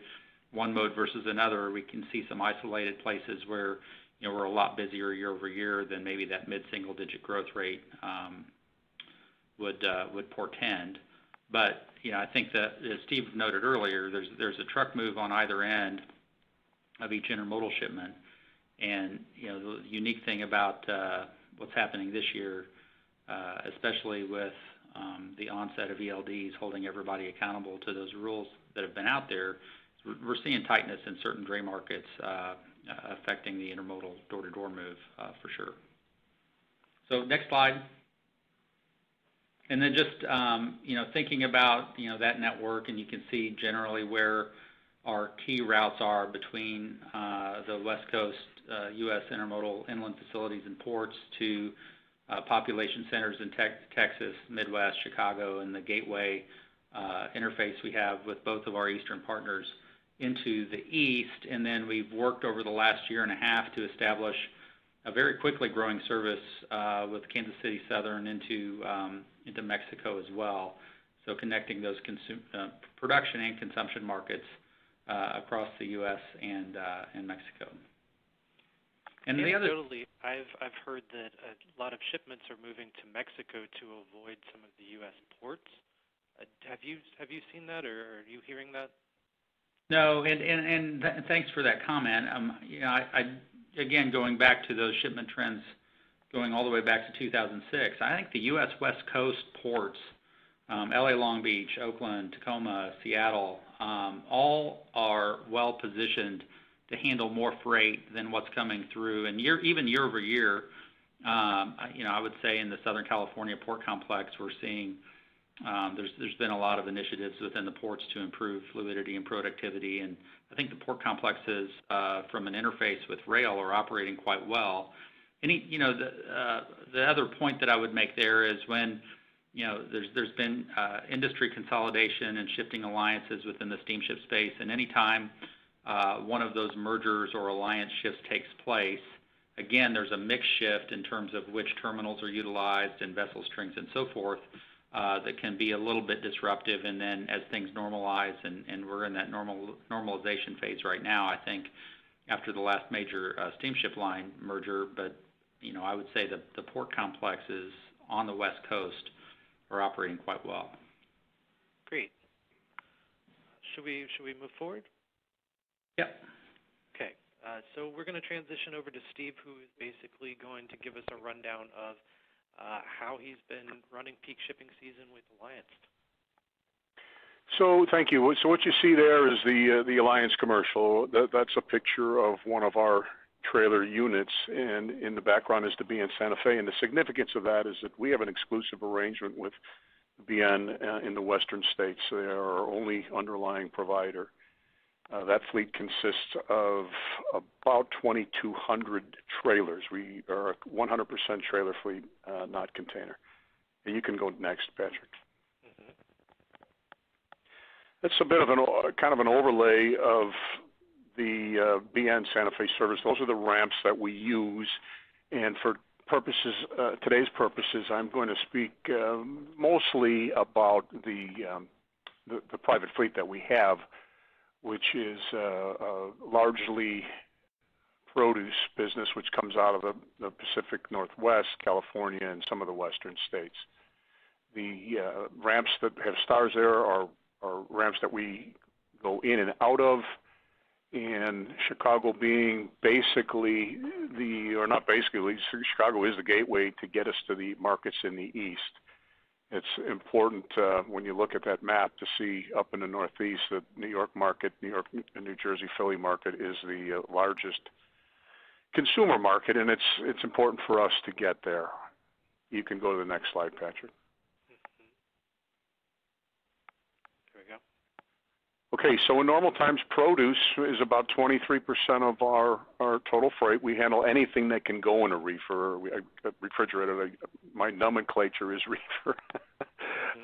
one mode versus another. We can see some isolated places where you know we're a lot busier year-over-year than maybe that mid-single-digit growth rate um, would would portend. But you know, I think that, as Steve noted earlier, there's there's a truck move on either end of each intermodal shipment. And you know, the unique thing about uh, what's happening this year, uh, especially with um, the onset of ELDs holding everybody accountable to those rules that have been out there, We're seeing tightness in certain dray markets uh, affecting the intermodal door-to-door move for sure. So next slide. And then just um, you know thinking about you know that network, and you can see generally where our key routes are between uh, the West Coast uh, U.S. intermodal inland facilities and ports to uh, population centers in Texas, Midwest, Chicago, and the gateway interface we have with both of our eastern partners into the east. And then we've worked over the last year and a half to establish a very quickly growing service with Kansas City Southern into um, Mexico as well. So connecting those uh, production and consumption markets uh, across the U.S. and uh, and Mexico. Anecdotally, I've I've heard that a lot of shipments are moving to Mexico to avoid some of the U.S. ports. Have you have you seen that, or are you hearing that? No, and and and thanks for that comment. Um yeah I again, going back to those shipment trends going all the way back to 2006, I think the U.S. West Coast ports, um, L.A. Long Beach, Oakland, Tacoma, Seattle, um, all are well-positioned to handle more freight than what's coming through. And year, even year-over-year, um, you know, I would say in the Southern California port complex, we're seeing there's been a lot of initiatives within the ports to improve fluidity and productivity. And I think the port complexes, uh, from an interface with rail, are operating quite well. Any, you know, the uh, the other point that I would make there is when you know, there's, there's been uh, industry consolidation and shifting alliances within the steamship space, and anytime uh, one of those mergers or alliance shifts takes place, again, there's a mix shift in terms of which terminals are utilized and vessel strings and so forth, that can be a little bit disruptive. And then as things normalize, and and we're in that normal normalization phase right now, I think, after the last major steamship line merger. I would say that the port complexes on the West Coast are operating quite well. Great. Should we should we move forward? Yep. Okay. Uh, so we're going to transition over to Steve, who is basically going to give us a rundown of how he's been running peak shipping season with Alliance. So thank you. So what you see there is the Alliance commercial. That's a picture of one of our trailer units, and in the background is the BN Santa Fe. And the significance of that is that we have an exclusive arrangement with BN uh, in the western states. They are our only underlying provider. Uh, that fleet consists of about 2,200 trailers. We are a 100% trailer fleet, uh, not container. You can go next, Patrick. Mm-hmm. That's a bit of an kind of an overlay of the uh, BN Santa Fe service. Those are the ramps that we use. And for purposes, uh, today's purposes, I'm going to speak um, mostly about um, the the private fleet that we have, which is uh, largely produce business, which comes out of the Pacific Northwest, California, and some of the western states. The ramps that have stars there are ramps that we go in and out of, and Chicago being basically the, or not basically, Chicago is the gateway to get us to the markets in the east. It's important uh, when you look at that map to see up in the Northeast that New York market, New York New Jersey Philly market is the uh, largest consumer market, and it's it's important for us to get there. You can go to the next slide, Patrick. There so In normal times, produce is about 23% of our total freight. We handle anything that can go in a reefer. a Refrigerated, my nomenclature is reefer.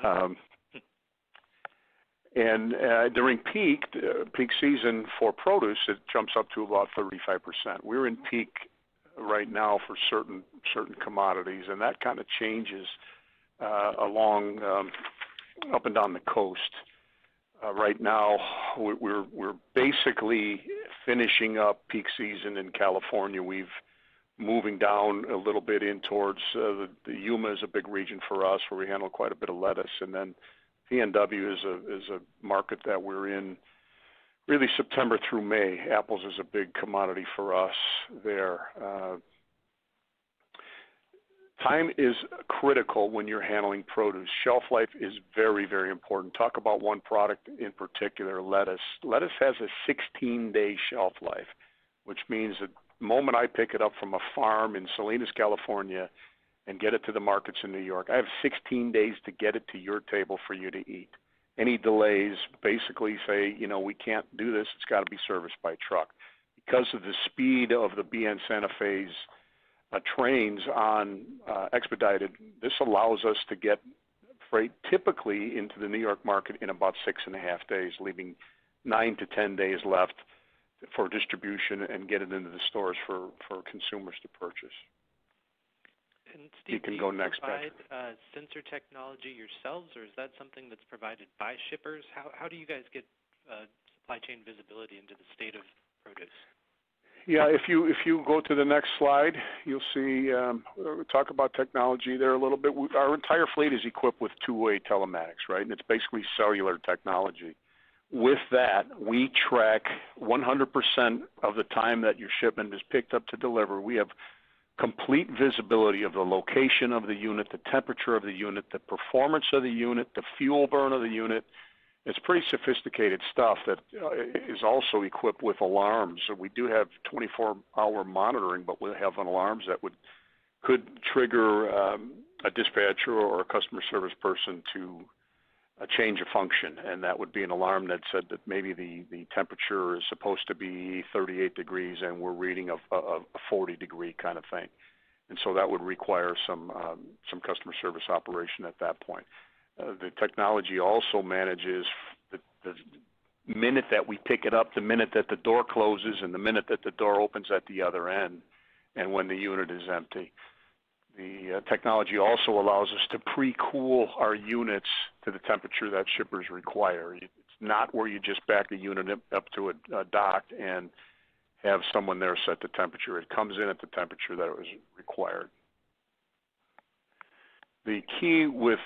Mm-hmm. Um, and uh, during peak uh, peak season for produce, it jumps up to about 35%. We're in peak right now for certain certain commodities, and that kind of changes uh, along um, up and down the coast. Uh, right now, we're we're basically finishing up peak season in California. We've moving down a little bit in towards uh, the Yuma is a big region for us, where we handle quite a bit of lettuce. And then PNW is a is a market that we're in really September through May. Apples is a big commodity for us there. Uh, Time is critical when you're handling produce. Shelf life is very, very important. Talk about one product in particular, lettuce. Lettuce has a 16-day shelf life, which means that the moment I pick it up from a farm in Salinas, California, and get it to the markets in New York, I have 16 days to get it to your table for you to eat. Any delays basically say, you know, we can't do this. It's got to be serviced by truck. Because of the speed of the BN Santa Fe's uh, trains on uh, expedited, this allows us to get freight typically into the New York market in about six and a half days, leaving nine to 10 days left for distribution and get it into the stores for, for consumers to purchase. And Steve, you can do go you next, provide uh, sensor technology yourselves, or is that something that's provided by shippers? How, how do you guys get uh, supply chain visibility into the state of produce? Yeah, if you if you go to the next slide, you'll see um, talk about technology there a little bit. Our entire fleet is equipped with two-way telematics, right? And it's basically cellular technology. With that, we track 100% of the time that your shipment is picked up to deliver. We have complete visibility of the location of the unit, the temperature of the unit, the performance of the unit, the fuel burn of the unit, it's pretty sophisticated stuff that uh, is also equipped with alarms. So we do have 24-hour monitoring, but we have alarms that would could trigger um, a dispatcher or a customer service person to uh, change a function, and that would be an alarm that said that maybe the, the temperature is supposed to be 38 degrees and we're reading a, a, a 40 degree kind of thing. And so that would require some um, some customer service operation at that point. Uh, the technology also manages the, the minute that we pick it up, the minute that the door closes, and the minute that the door opens at the other end, and when the unit is empty. The uh, technology also allows us to pre-cool our units to the temperature that shippers require. It's not where you just back the unit up to a, a dock and have someone there set the temperature. It comes in at the temperature that it was required. The key with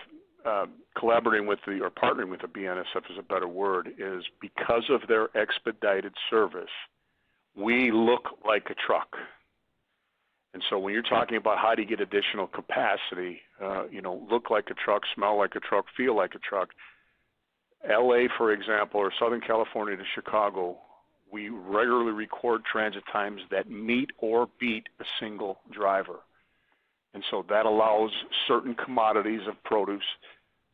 uh, collaborating with the or partnering with the BNSF is a better word is because of their expedited service, we look like a truck. And so when you're talking about how do you get additional capacity, uh, you know, look like a truck, smell like a truck, feel like a truck. LA, for example, or Southern California to Chicago, we regularly record transit times that meet or beat a single driver. And so that allows certain commodities of produce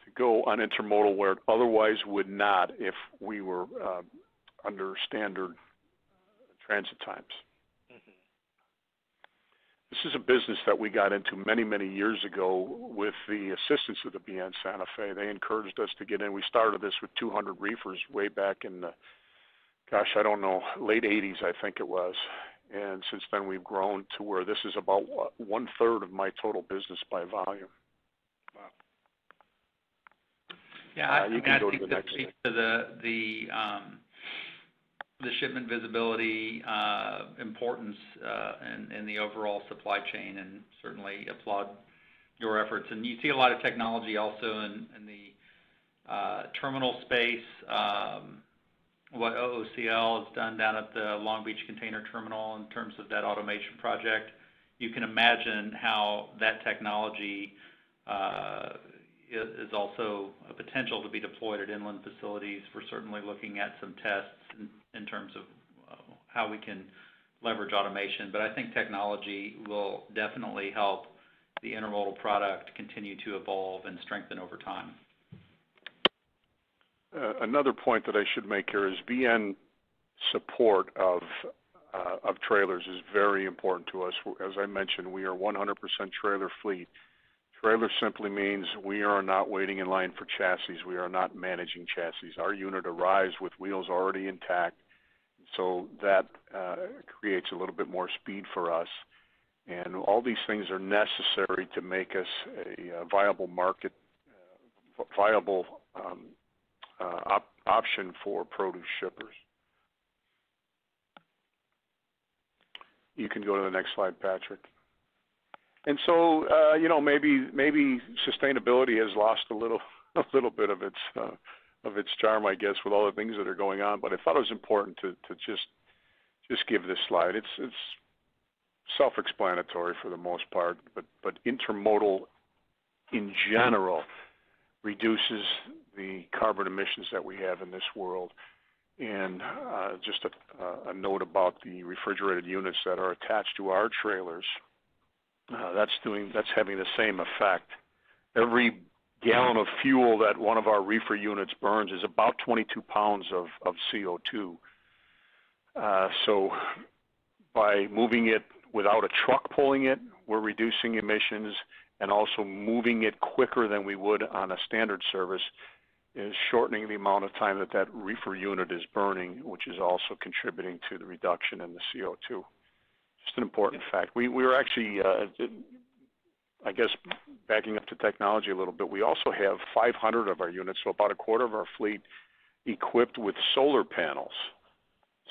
to go on intermodal where it otherwise would not if we were uh, under standard transit times. Mm-hmm. This is a business that we got into many, many years ago with the assistance of the BN Santa Fe. They encouraged us to get in. We started this with 200 reefers way back in the, gosh, I don't know, late 80s, I think it was and since then we've grown to where this is about one third of my total business by volume. Wow. Yeah, I, uh, you can I go think to the next speaks to the the um, the shipment visibility uh, importance uh, in, in the overall supply chain, and certainly applaud your efforts. And you see a lot of technology also in, in the uh, terminal space. Um, what OOCL has done down at the Long Beach Container Terminal in terms of that automation project. You can imagine how that technology uh, is also a potential to be deployed at inland facilities. We're certainly looking at some tests in terms of uh, how we can leverage automation. But I think technology will definitely help the intermodal product continue to evolve and strengthen over time. Uh, another point that I should make here is BN support of uh, of trailers is very important to us. As I mentioned, we are 100% trailer fleet. Trailer simply means we are not waiting in line for chassis. We are not managing chassis. Our unit arrives with wheels already intact, so that uh, creates a little bit more speed for us. And all these things are necessary to make us a, a viable market, uh, viable um, op option for produce shippers. You can go to the next slide, Patrick. And so, uh, you know, maybe maybe sustainability has lost a little a little bit of its uh, of its charm, I guess, with all the things that are going on. But I thought it was important to to just just give this slide. It's it's self-explanatory for the most part, but, but intermodal in general reduces the carbon emissions that we have in this world. And uh, just a, a, note about the refrigerated units that are attached to our trailers. Uh, that's doing that's having the same effect. Every gallon of fuel that one of our reefer units burns is about 22 pounds of, of CO2. Uh, so by moving it without a truck pulling it, we're reducing emissions and also moving it quicker than we would on a standard service is shortening the amount of time that that reefer unit is burning, which is also contributing to the reduction in the CO2. Just an important fact. We, we were actually, uh, I guess, backing up to technology a little bit, we also have 500 of our units, so about a quarter of our fleet, equipped with solar panels.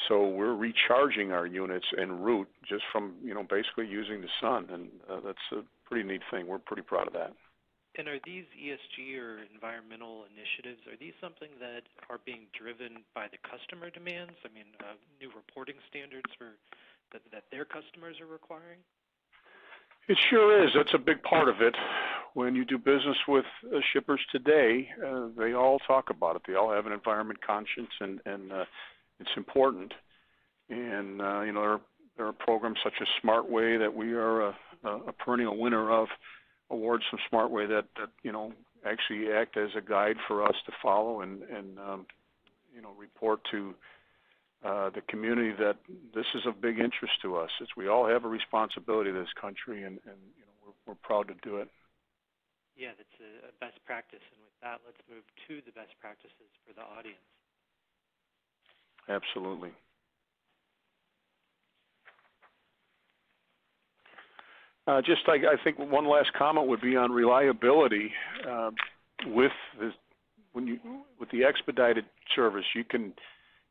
So we're recharging our units en route just from, you know, basically using the sun, and uh, that's a pretty neat thing. We're pretty proud of that. And are these ESG or environmental initiatives, are these something that are being driven by the customer demands? I mean, uh, new reporting standards for that, that their customers are requiring? It sure is. That's a big part of it. When you do business with uh, shippers today, uh, they all talk about it. They all have an environment conscience, and, and uh, it's important. And uh, you know, there, are, there are programs such as SmartWay that we are a, a perennial winner of awards from SmartWay that, that you know actually act as a guide for us to follow and and um, you know report to uh, the community that this is of big interest to us. It's, we all have a responsibility to this country, and, and you know we're, we're proud to do it. Yeah, that's a, a best practice. And with that, let's move to the best practices for the audience. Absolutely. Uh, just I, I think one last comment would be on reliability. Uh, with the when you with the expedited service, you can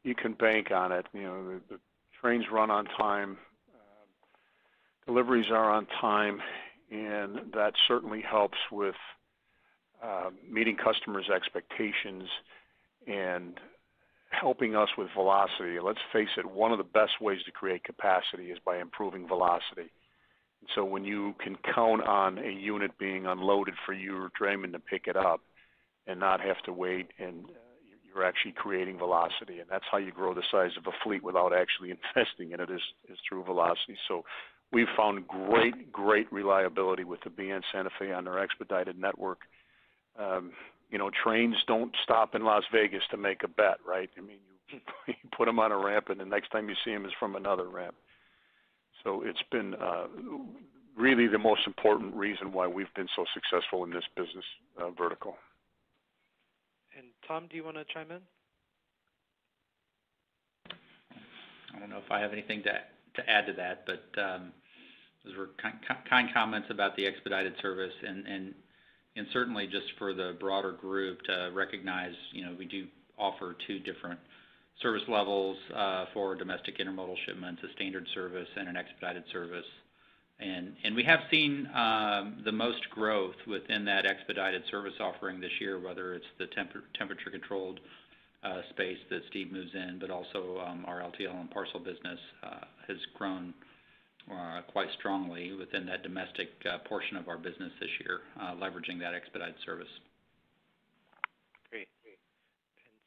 you can bank on it. You know the, the trains run on time, uh, deliveries are on time, and that certainly helps with uh, meeting customers' expectations and helping us with velocity. Let's face it, one of the best ways to create capacity is by improving velocity. So when you can count on a unit being unloaded for you or drayman to pick it up and not have to wait and uh, you're actually creating velocity and that's how you grow the size of a fleet without actually investing in it is, is through velocity. So we've found great, great reliability with the BN Santa Fe on their expedited network. Um, you know, trains don't stop in Las Vegas to make a bet, right? I mean, you, you put them on a ramp and the next time you see them is from another ramp. So it's been uh, really the most important reason why we've been so successful in this business uh, vertical. And Tom, do you want to chime in? I don't know if I have anything to to add to that, but um, those were kind, kind comments about the expedited service, and and and certainly just for the broader group to recognize, you know, we do offer two different service levels uh, for domestic intermodal shipments, a standard service and an expedited service. And, and we have seen um, the most growth within that expedited service offering this year, whether it's the temp temperature controlled uh, space that Steve moves in, but also um, our LTL and parcel business uh, has grown uh, quite strongly within that domestic uh, portion of our business this year, uh, leveraging that expedited service.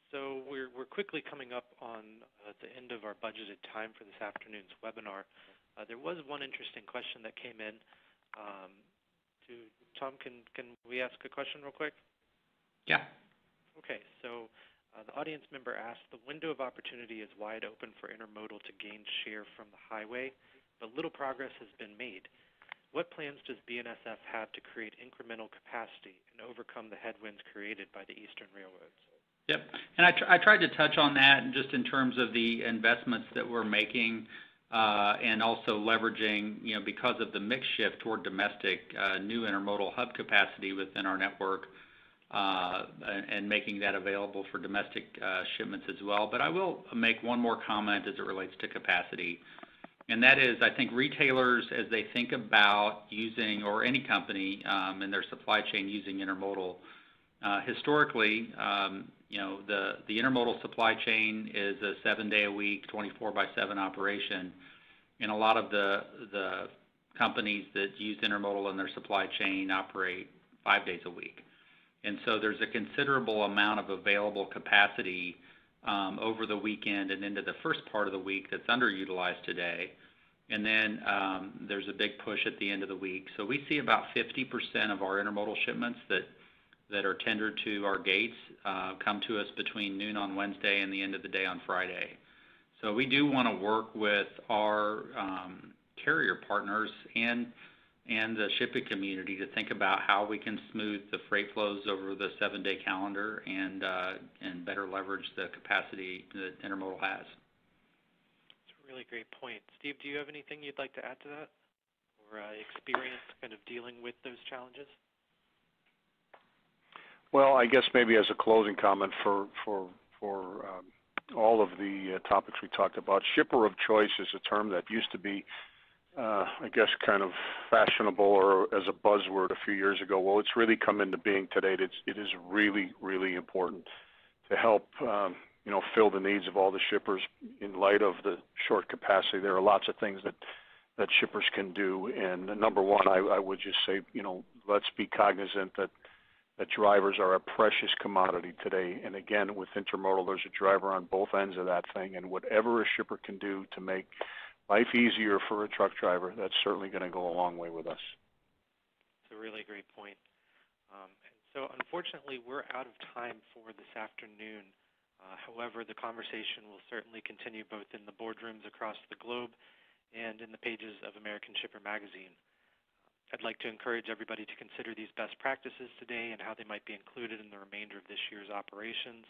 So we're, we're quickly coming up on uh, the end of our budgeted time for this afternoon's webinar. Uh, there was one interesting question that came in. Um, to Tom, can, can we ask a question real quick? Yeah. Okay, so uh, the audience member asked, the window of opportunity is wide open for intermodal to gain share from the highway, but little progress has been made. What plans does BNSF have to create incremental capacity and overcome the headwinds created by the eastern railroads? Yep. And I, tr I tried to touch on that just in terms of the investments that we're making uh, and also leveraging, you know, because of the mix shift toward domestic, uh, new intermodal hub capacity within our network uh, and making that available for domestic uh, shipments as well. But I will make one more comment as it relates to capacity. And that is, I think retailers, as they think about using, or any company um, in their supply chain using intermodal, uh, historically, um, you know, the, the intermodal supply chain is a seven day a week, 24 by 7 operation. and a lot of the, the companies that use intermodal in their supply chain operate five days a week. And so there's a considerable amount of available capacity um, over the weekend and into the first part of the week that's underutilized today. And then um, there's a big push at the end of the week. So we see about 50% of our intermodal shipments that that are tendered to our gates uh, come to us between noon on Wednesday and the end of the day on Friday. So we do want to work with our um, carrier partners and and the shipping community to think about how we can smooth the freight flows over the seven-day calendar and uh, and better leverage the capacity that intermodal has. It's a really great point. Steve, do you have anything you'd like to add to that, or uh, experience kind of dealing with those challenges? Well, I guess maybe as a closing comment for for for um, all of the uh, topics we talked about, shipper of choice is a term that used to be, uh, I guess, kind of fashionable or as a buzzword a few years ago. Well, it's really come into being today. It's it is really really important to help. Um, you know, fill the needs of all the shippers in light of the short capacity. There are lots of things that that shippers can do, and number one, I, I would just say, you know, let's be cognizant that that drivers are a precious commodity today. And again, with intermodal, there's a driver on both ends of that thing. And whatever a shipper can do to make life easier for a truck driver, that's certainly going to go a long way with us. It's a really great point. Um, so, unfortunately, we're out of time for this afternoon. Uh, however, the conversation will certainly continue both in the boardrooms across the globe and in the pages of American Shipper Magazine. I'd like to encourage everybody to consider these best practices today and how they might be included in the remainder of this year's operations,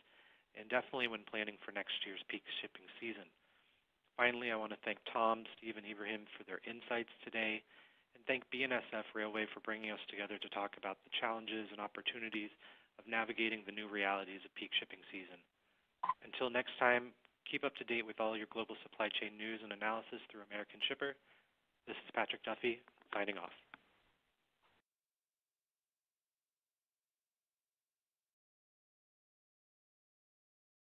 and definitely when planning for next year's peak shipping season. Finally, I want to thank Tom, Steve, and Ibrahiim for their insights today, and thank BNSF Railway for bringing us together to talk about the challenges and opportunities of navigating the new realities of peak shipping season. Until next time, keep up to date with all your global supply chain news and analysis through American Shipper. This is Patrick Duffy, signing off.